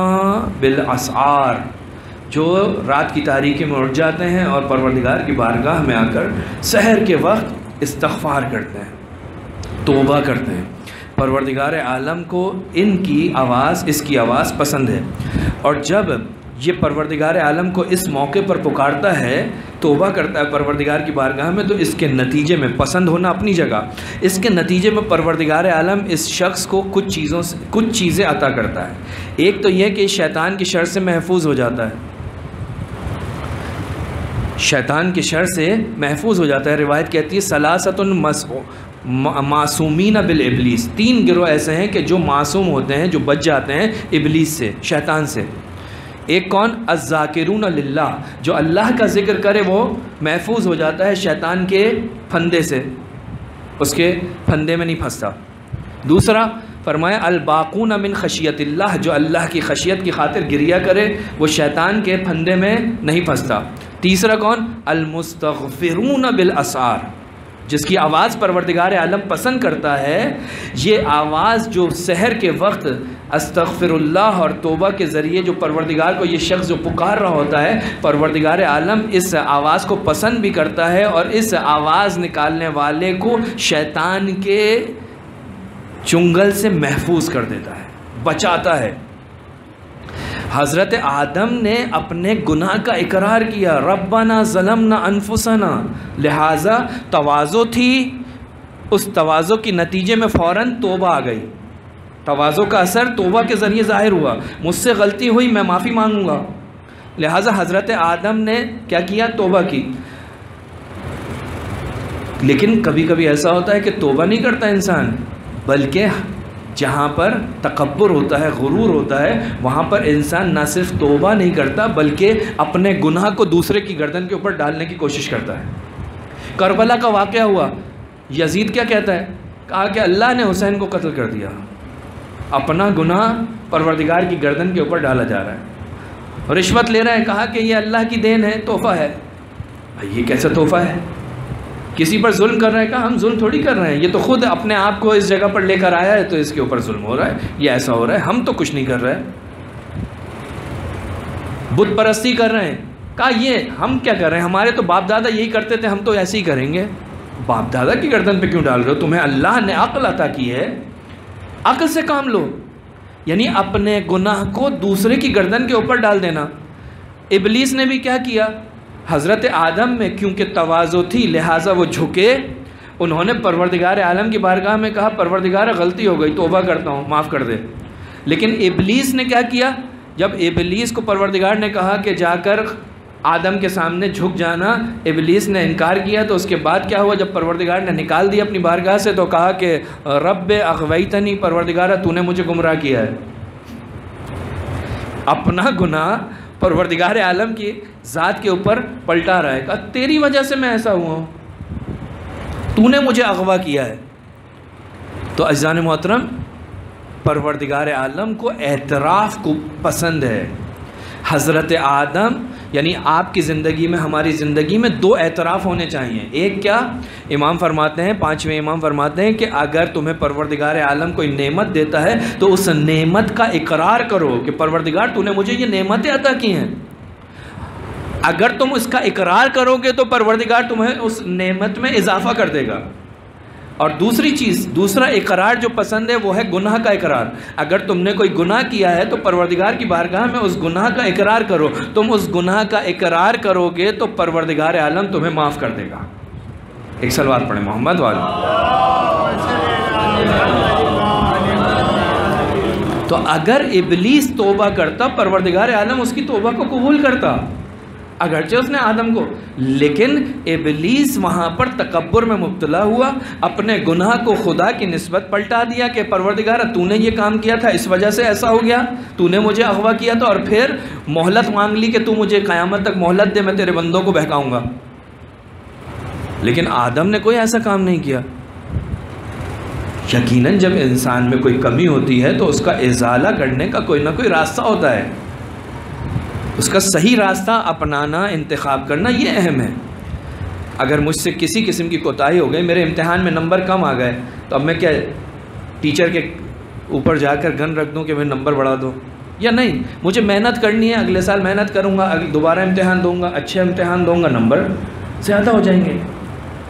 बिल असार जो रात की तारीखी में उठ जाते हैं और परवरदिगार की बारगाह में आकर शहर के वक्त इस्तफ़ार करते हैं, तोबा करते हैं। परवरदिगार आलम को इनकी आवाज़, इसकी आवाज़ पसंद है। और जब ये परवरदिगार आलम को इस मौके पर पुकारता है, तोबा करता है परवरदिगार की बारगाह में तो इसके नतीजे में पसंद होना अपनी जगह। इसके नतीजे में परवरदिगार आलम इस शख्स को कुछ चीज़ों से, कुछ चीज़ें अता करता है। एक तो यह कि शैतान की शर से महफूज हो जाता है। शैतान की शर से महफूज हो जाता है। रिवायत कहती है, सलासतुन मासूमीन बिल इबलीस। तीन गिरोह ऐसे हैं कि जो मासूम होते हैं, जो बच जाते हैं इबलीस से, शैतान से। एक कौन? अज़ाकिरून अल्लाह जो अल्लाह का ज़िक्र करे, वो महफूज हो जाता है शैतान के फंदे से। उसके फंदे में नहीं फंसता। दूसरा, फरमाया, अलबाकून मिन खशियत जो अल्लाह की खशियत की खातिर गिरिया करे, वो शैतान के फंदे में नहीं फंसता। तीसरा कौन? अलमुस्तफ़िरून बिल असार जिसकी आवाज़ परवरदिगार आलम पसंद करता है, ये आवाज़ जो शहर के वक्त अस्तफ़िरल्लाह और तोबा के ज़रिए जो परवरदिगार को ये शख्स जो पुकार रहा होता है, परवरदिगार आलम इस आवाज़ को पसंद भी करता है और इस आवाज़ निकालने वाले को शैतान के चुंगल से महफूज कर देता है, बचाता है। हज़रत आदम ने अपने गुनाह का इकरार किया। रब्बाना ज़लमना अनफुसना। लिहाजा तोज़ो थी। उस तवाज़ो के नतीजे में फ़ौर तोबा आ गई। तवाज़ो का असर तोबा के ज़रिए ज़ाहिर हुआ। मुझसे गलती हुई, मैं माफ़ी मांगूँगा। लिहाजा हज़रत आदम ने क्या किया? तोबा की। लेकिन कभी कभी ऐसा होता है कि तोबा नहीं करता इंसान, बल्कि जहाँ पर तकबर होता है, गुरूर होता है, वहाँ पर इंसान ना सिर्फ़ तोबा नहीं करता, बल्कि अपने गुनाह को दूसरे की गर्दन के ऊपर डालने की कोशिश करता है। करबला का वाक़ हुआ। यजीद क्या कहता है? कहा कि अल्लाह ने हुसैन को कत्ल कर दिया। अपना गुनाह परवरदिगार की गर्दन के ऊपर डाला जा रहा है। रिश्वत ले रहा है, कहा कि ये अल्लाह की देन है, तोहफ़ा है। भाई, ये कैसा तोहफ़ा है? किसी पर जुल्म कर रहा है, कहा, हम जुल्म थोड़ी कर रहे हैं। ये तो खुद अपने आप को इस जगह पर लेकर आया है तो इसके ऊपर जुल्म हो रहा है, ये ऐसा हो रहा है। हम तो कुछ नहीं कर रहे हैं। बुत परस्ती कर रहे हैं। कहा, ये, हम क्या कर रहे हैं? हमारे तो बाप दादा यही करते थे, हम तो ऐसे ही करेंगे। बाप दादा की गर्दन पे क्यों डाल रहे हो? तुम्हें अल्लाह ने अक्ल अता की है। अक्ल से काम लो। यानी अपने गुनाह को दूसरे की गर्दन के ऊपर डाल देना। इबलीस ने भी क्या किया? हज़रत आदम में क्योंकि तोज़ो थी, लिहाजा वो झुके, उन्होंने परवरदिगार आलम की बारगाह में कहा, परवरदिगार, गलती हो गई, तोबा करता हूँ, माफ़ कर दे। लेकिन इबलीस ने क्या किया? जब इबलीस को परवरदिगार ने कहा कि जाकर आदम के सामने झुक जाना, इबलीस ने इनकार किया तो उसके बाद क्या हुआ? जब परवरदिगार ने निकाल दिया अपनी बारगाह से तो कहा कि रब अगवैतनी परवरदिगार, तूने मुझे गुमराह किया है। अपना गुनाह परवरदिगार आलम की ज़ात के ऊपर पलटा रहा है। कहा, तेरी वजह से मैं ऐसा हुआ हूँ। तूने मुझे अगवा किया है। तो अजान मोहतरम, परवरदिगार आलम को एतराफ़ को पसंद है। हज़रत आदम यानी आपकी ज़िंदगी में, हमारी ज़िंदगी में दो एतराफ़ होने चाहिए। एक क्या? इमाम फरमाते हैं, पाँचवें इमाम फरमाते हैं कि अगर तुम्हें परवरदिगार आलम कोई नेमत देता है तो उस नेमत का इकरार करो कि परवरदिगार, तूने मुझे ये नेमतें अदा की हैं। अगर तुम उसका इकरार करोगे तो परवरदिगार तुम्हें उस नेमत में इजाफ़ा कर देगा। और दूसरी चीज़, दूसरा इकरार जो पसंद है वो है गुनाह का इकरार। अगर तुमने कोई गुनाह किया है तो परवरदिगार की बारगाह में उस गुनाह का इकरार करो। तुम उस गुनाह का इकरार करोगे तो परवरदिगार आलम तुम्हें माफ़ कर देगा। एक सलवार पढ़े, मोहम्मद वाले। तो अगर इबलीस तोबा करता, परवरदिगार आलम उसकी तोबा को कबूल करता। अगरचे उसने आदम को, लेकिन इबलीस वहाँ पर तकबर में मुबतला हुआ, अपने गुनाह को खुदा की नस्बत पलटा दिया कि, परवरदिगार, तूने ये काम किया था, इस वजह से ऐसा हो गया, तूने मुझे अगवा किया था और फिर मोहलत मांग ली कि तू मुझे क़यामत तक मोहलत दे, मैं तेरे बंदों को बहकाऊँगा। लेकिन आदम ने कोई ऐसा काम नहीं किया। यकीनन जब इंसान में कोई कमी होती है तो उसका इजाला करने का कोई ना कोई रास्ता होता है। उसका सही रास्ता अपनाना, इंतखब करना ये अहम है। अगर मुझसे किसी किस्म की कोताही हो गई, मेरे इम्तहान में नंबर कम आ गए तो अब मैं क्या टीचर के ऊपर जाकर गन रख दूँ कि मैं नंबर बढ़ा दूँ? या नहीं? मुझे मेहनत करनी है, अगले साल मेहनत करूँगा दोबारा इम्तहान दूँगा, अच्छे इम्तहान दूँगा, नंबर ज़्यादा हो जाएँगे।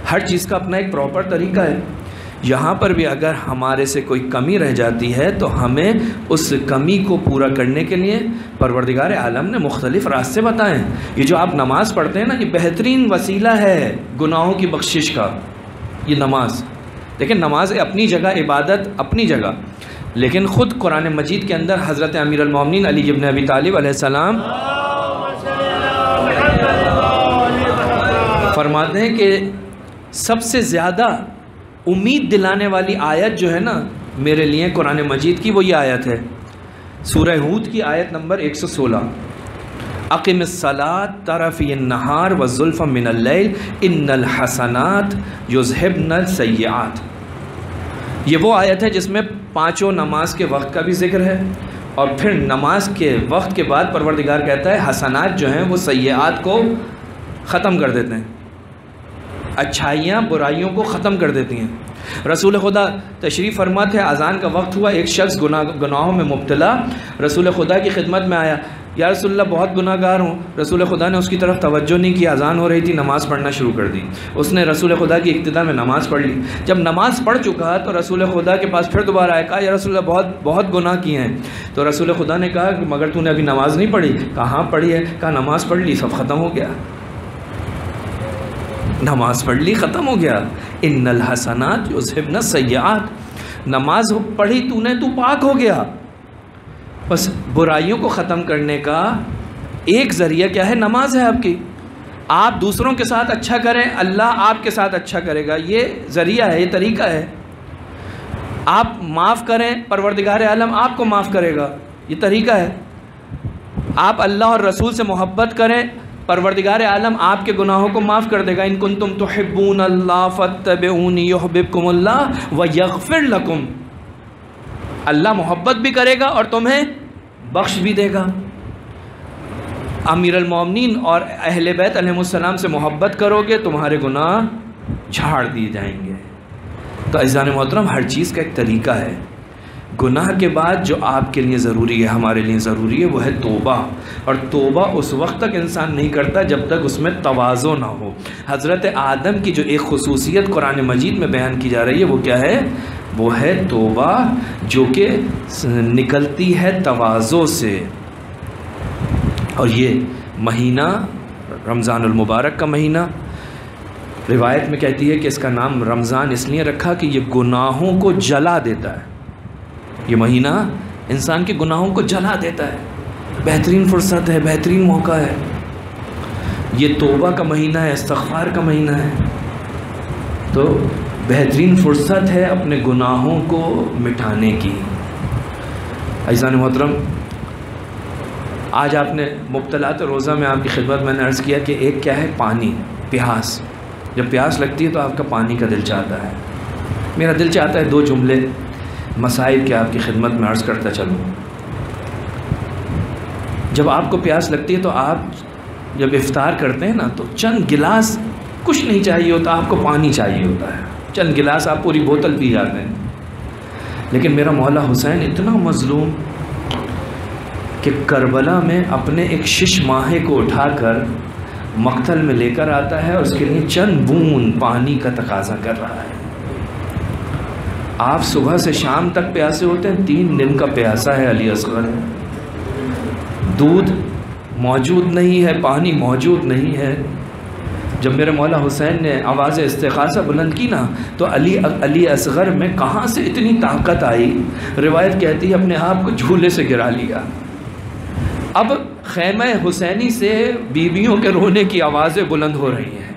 हर चीज़ का अपना एक प्रॉपर तरीका है। यहाँ पर भी अगर हमारे से कोई कमी रह जाती है तो हमें उस कमी को पूरा करने के लिए परवरदिगार आलम ने मुख्तलिफ़ रास्ते बताए। ये जो आप नमाज़ पढ़ते हैं ना, ये बेहतरीन वसीला है गुनाहों की बख्शिश का। ये नमाज़। देखिए, नमाज़ अपनी जगह, इबादत अपनी जगह। लेकिन ख़ुद कुरान मजीद के अंदर हज़रत अमीरमिन अली जबन अबी तालब फरमाते हैं कि सबसे ज़्यादा उम्मीद दिलाने वाली आयत जो है ना, मेरे लिए कुरान मजीद की वो ये आयत है। सूरह हूद की आयत नंबर 116 अकीम सलात तरफ़ नहार व जुल्फ़ मिनल इन हसनात युजहबन सयात ये वो आयत है जिसमें पाँचों नमाज़ के वक्त का भी ज़िक्र है और फिर नमाज़ के वक्त के बाद परवरदिगार कहता है, हसनात जो हैं वो सयात को ख़त्म कर देते हैं। अच्छाइयाँ, बुराइयों को ख़त्म कर देती हैं। रसूल खुदा तशरीफ़ फरमा थे अज़ान का वक्त हुआ, एक शख्स गुना, गुनाहों में मुबतला। रसूल खुदा की खिदमत में आया, या रसुल्ला बहुत गुनागार हूँ। रसूल खुदा ने उसकी तरफ़ तवज्जो नहीं की, अज़ान हो रही थी, नमाज़ पढ़ना शुरू कर दी। उसने रसूल खुदा की इब्तदा में नमाज़ पढ़ ली। जब नमाज़ पढ़ चुका तो रसूल खुदा के पास फिर दोबारा आया, कहा, या रसुल्ला बहुत बहुत गुनाह किए हैं। तो रसूल खुदा ने कहा मगर तूने अभी नमाज़ नहीं पढ़ी? कहाँ पढ़ी है। कहा, नमाज़ पढ़ ली, सब ख़त्म हो गया। नमाज़ पढ़ ली, ख़त्म हो गया। इन हसनात न सयात नमाज़ पढ़ी तूने, तू पाक हो गया। बस बुराइयों को ख़त्म करने का एक ज़रिया क्या है? नमाज़ है आपकी। आप दूसरों के साथ अच्छा करें, अल्लाह आपके साथ अच्छा करेगा। ये ज़रिया है, ये तरीका है। आप माफ़ करें, परवरदिगार आलम आपको माफ़ करेगा। ये तरीका है। आप अल्लाह और रसूल से मोहब्बत करें परवरदिगार आलम आपके गुनाहों को माफ़ कर देगा। इनकुन तुम तो हिब्बून अल्लाह फ़तबूनबकुमल्ला व यगफ़िर लकुम। अल्लाह मोहब्बत भी करेगा और तुम्हें बख्श भी देगा। अमीर अमीरमिन और अहल बैतम से मोहब्बत करोगे, तुम्हारे गुनाह झाड़ दिए जाएँगे। तो अजान मोहतरम हर चीज़ का एक तरीका है। गुनाह के बाद जो आपके लिए ज़रूरी है, हमारे लिए ज़रूरी है, वो है तोबा। और तोबा उस वक्त तक इंसान नहीं करता जब तक उसमें तोज़ो ना हो। हज़रत आदम की जो एक खसूसियत कुरान मजीद में बयान की जा रही है, वो क्या है? वो है तोबा, जो कि निकलती है तोज़ो से। और ये महीना रमज़ानमबारक का महीना। रिवायत में कहती है कि इसका नाम रमज़ान इसलिए रखा कि ये गुनाहों को जला देता है। ये महीना इंसान के गुनाहों को जला देता है। बेहतरीन फुर्सत है, बेहतरीन मौका है। ये तोबा का महीना है इस्तफ़ार का महीना है। तो बेहतरीन फुर्सत है अपने गुनाहों को मिटाने की। ऐज़ान मोहतरम, आज आपने मुबतलात रोज़ा में आपकी खिदमत मैंने अर्ज़ किया कि एक क्या है? पानी, प्यास। जब प्यास लगती है तो आपका पानी का दिल चाहता है। मेरा दिल चाहता है दो जुमले मसाइल के आपकी खिदमत में अर्ज़ करता चलूँ? जब आपको प्यास लगती है तो आप जब इफ़ार करते हैं ना तो चंद गिलास कुछ नहीं चाहिए होता, आपको पानी चाहिए होता है। चंद गिलास आप पूरी बोतल पी जाते हैं। लेकिन मेरा मौला हुसैन इतना मज़लूम कि करबला में अपने एक शिश माहे को उठाकर मक्तल में लेकर आता है और उसके लिए चंद बूंद पानी का तकाजा कर रहा है। आप सुबह से शाम तक प्यासे होते हैं, तीन दिन का प्यासा है अली असगर। दूध मौजूद नहीं है, पानी मौजूद नहीं है। जब मेरे मौला हुसैन ने आवाज़ इस्तासा बुलंद की ना तो अली अली असगर में कहाँ से इतनी ताकत आई? रिवायत कहती है, अपने आप को झूले से गिरा लिया। अब खैम हुसैनी से बीवियों के रोने की आवाज़ें बुलंद हो रही हैं।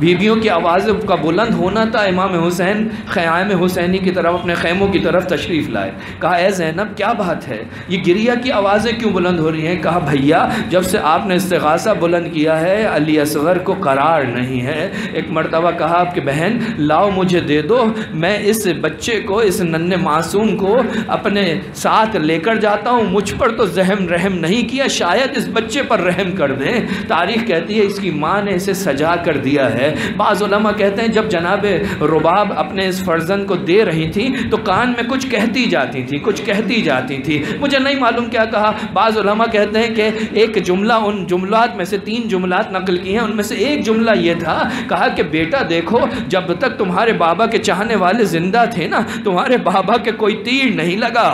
बीबियों की आवाज़ का बुलंद होना था। इमाम हुसैन ख़याम हुसैनी की तरफ़, अपने खैमों की तरफ़ तशरीफ़ लाए। कहा, ए जैनब, क्या बात है? ये गिरिया की आवाज़ें क्यों बुलंद हो रही हैं? कहा, भैया, जब से आपने इस्तासा बुलंद किया है, अली असगर को करार नहीं है। एक मरतबा कहा, आपकी बहन, लाओ मुझे दे दो। मैं इस बच्चे को, इस नन्हे मासूम को अपने साथ लेकर जाता हूँ। मुझ पर तो जहम रहम नहीं किया। शायद इस बच्चे पर रहम कर दें। तारीख़ कहती है, इसकी माँ ने इसे सजा कर दिया है। बाज़ा कहते हैं, जब जनाब रुबाब अपने इस फर्जन को दे रही थी तो कान में कुछ कहती जाती थी, कुछ कहती जाती थी। मुझे नहीं मालूम क्या कहा। बाज़ा कहते हैं कि एक जुमला, उन जुमलात में से तीन जुमलात नकल किए हैं, उनमें से एक जुमला ये था, कहा कि, बेटा देखो, जब तक तुम्हारे बाबा के चाहने वाले ज़िंदा थे ना, तुम्हारे बाबा के कोई तीर नहीं लगा।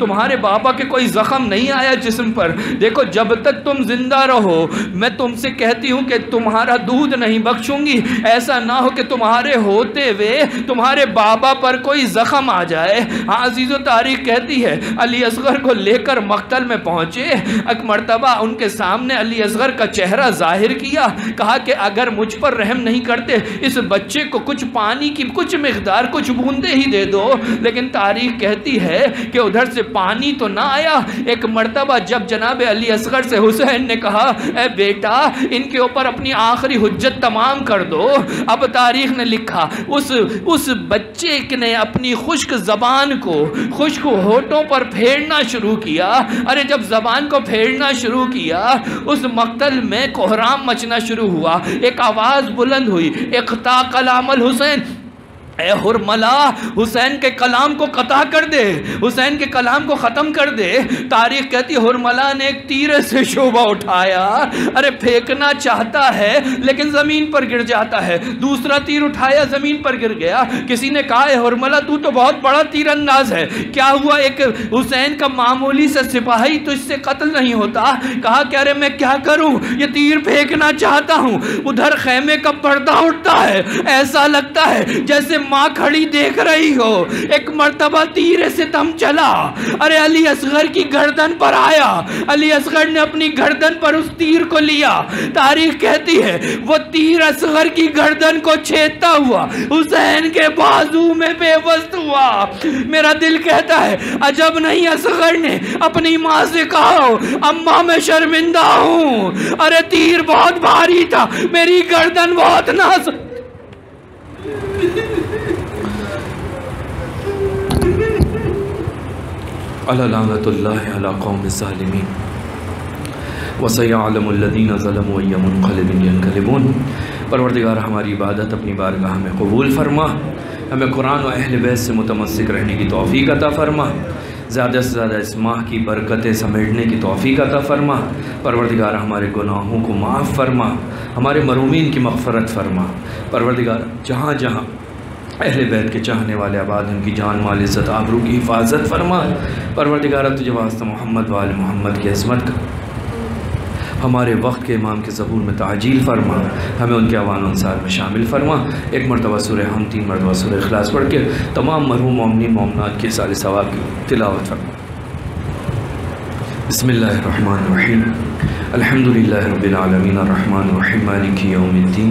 तुम्हारे बाबा के कोई ज़ख्म नहीं आया जिस्म पर। देखो, जब तक तुम ज़िंदा रहो, मैं तुमसे कहती हूँ कि तुम्हारा दूध नहीं बख्शूँगी। ऐसा ना हो कि तुम्हारे होते हुए तुम्हारे बाबा पर कोई ज़ख्म आ जाए। हाँ अज़ीज़, तारीख कहती है, अली असगर को लेकर मकतल में पहुँचे। एक मरतबा उनके सामने अली असगर का चेहरा ज़ाहिर किया। कहा कि अगर मुझ पर रहम नहीं करते, इस बच्चे को कुछ पानी की, कुछ मकदार कुछ बूंदे ही दे दो। लेकिन तारीख कहती है कि उधर से पानी तो ना आया। एक मरतबा जब जनाब अली असगर से हुसैन ने कहा, ए बेटा, इनके ऊपर अपनी आखिरी हुज्जत तमाम कर दो। अब तारीख ने लिखा, उस उस बच्चे ने अपनी खुश्क ज़बान को, खुश्क होठों पर फेरना शुरू किया। अरे, जब ज़बान को फेरना शुरू किया, उस मकतल में कोहराम मचना शुरू हुआ। एक आवाज़ बुलंद हुई एक ताकलामल हुसैन हुरमला, हुसैन के कलाम को कता कर दे, हुसैन के कलाम को ख़त्म कर दे। तारीख कहती, हुरमला ने एक तीर से शोभा उठाया। अरे फेंकना चाहता है, लेकिन ज़मीन पर गिर जाता है। दूसरा तीर उठाया, ज़मीन पर गिर गया। किसी ने कहा है हुरमला, तू तो बहुत बड़ा तीरंदाज है। क्या हुआ, एक हुसैन का मामूली से सिपाही तो इससे कत्ल नहीं होता? कहा कि अरे मैं क्या करूँ? ये तीर फेंकना चाहता हूँ। उधर खेमे का पर्दा उठता है। ऐसा लगता है जैसे माँ खड़ी देख रही हो। एक मरतबा तीर से दम चला। अरे अली असगर की गर्दन पर आया। अली असगर ने अपनी गर्दन पर उस तीर को लिया। तारीख कहती है, वो तीर असगर की गर्दन को छेदता हुआ हुसैन के बाजू में बेबस्त हुआ। मेरा दिल कहता है, अजब नहीं असगर ने अपनी माँ से कहा अम्मा मैं शर्मिंदा हूँ। अरे तीर बहुत भारी था, मेरी गर्दन बहुत नाज अलानतल्लाकौमसालमीन वसयालमदीन ज़लमकलबिन परवरदिगार हमारी इबादत अपनी बारगाह में कबूल फरमा हमें कुरान व अहल बैत से मुतमसिक रहने की तोफ़ी अता फ़रमा ज़्यादा से ज़्यादा इस माह की बरकतें समेटने की तोफ़ी अता फ़रमा परवरदिगार हमारे गुनाहों को माफ़ फरमा हमारे मरूमिन की मफ़रत फरमा परवरदिगार जहाँ जहाँ अहल बैत के चाहने वाले आबाद उनकी जान, माल, इज़्ज़त, आबरू की हिफाजत फरमा परवरदिगार तुझे वास्ता मोहम्मद वाल मोहम्मद की अजमत का। हमारे वक्त के इमाम के ज़बूर में ताजील फरमा हमें उनके अवान अनुसार में शामिल फरमा एक मरतबा सुर हम, तीन मरतबा सुर अखलास पढ़ के तमाम मरहूम, मोमनी, मोमनात के साल सवाब की तिलावत फरमा बसमीम अलहमदिल्ला रबालमीन रहमान मालिक यौमिद्दीन।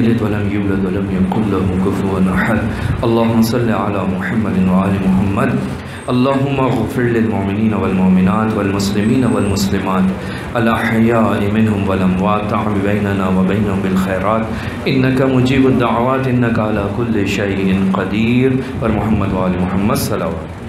यलिद वलम यूलद वलम यकुल लहू कुफुवन अहद अल्लाहुम्मा सल्लि अला मुहम्मद व आलि मुहम्मद अल्लाहुम्मा ग़फिर लिलमुमिनीन वलमुमिनात वलमुस्लिमीन वलमुस्लिमात अल अहयाइ मिनहुम वल अमवात तअम बैनना व बैनहुम बिल खैरात इन्नका मुजीबुद दअवात इन्नका अला कुल्लि शैइन क़दीर और मोहम्मद व आलि मुहम्मद सल्लल्लाहु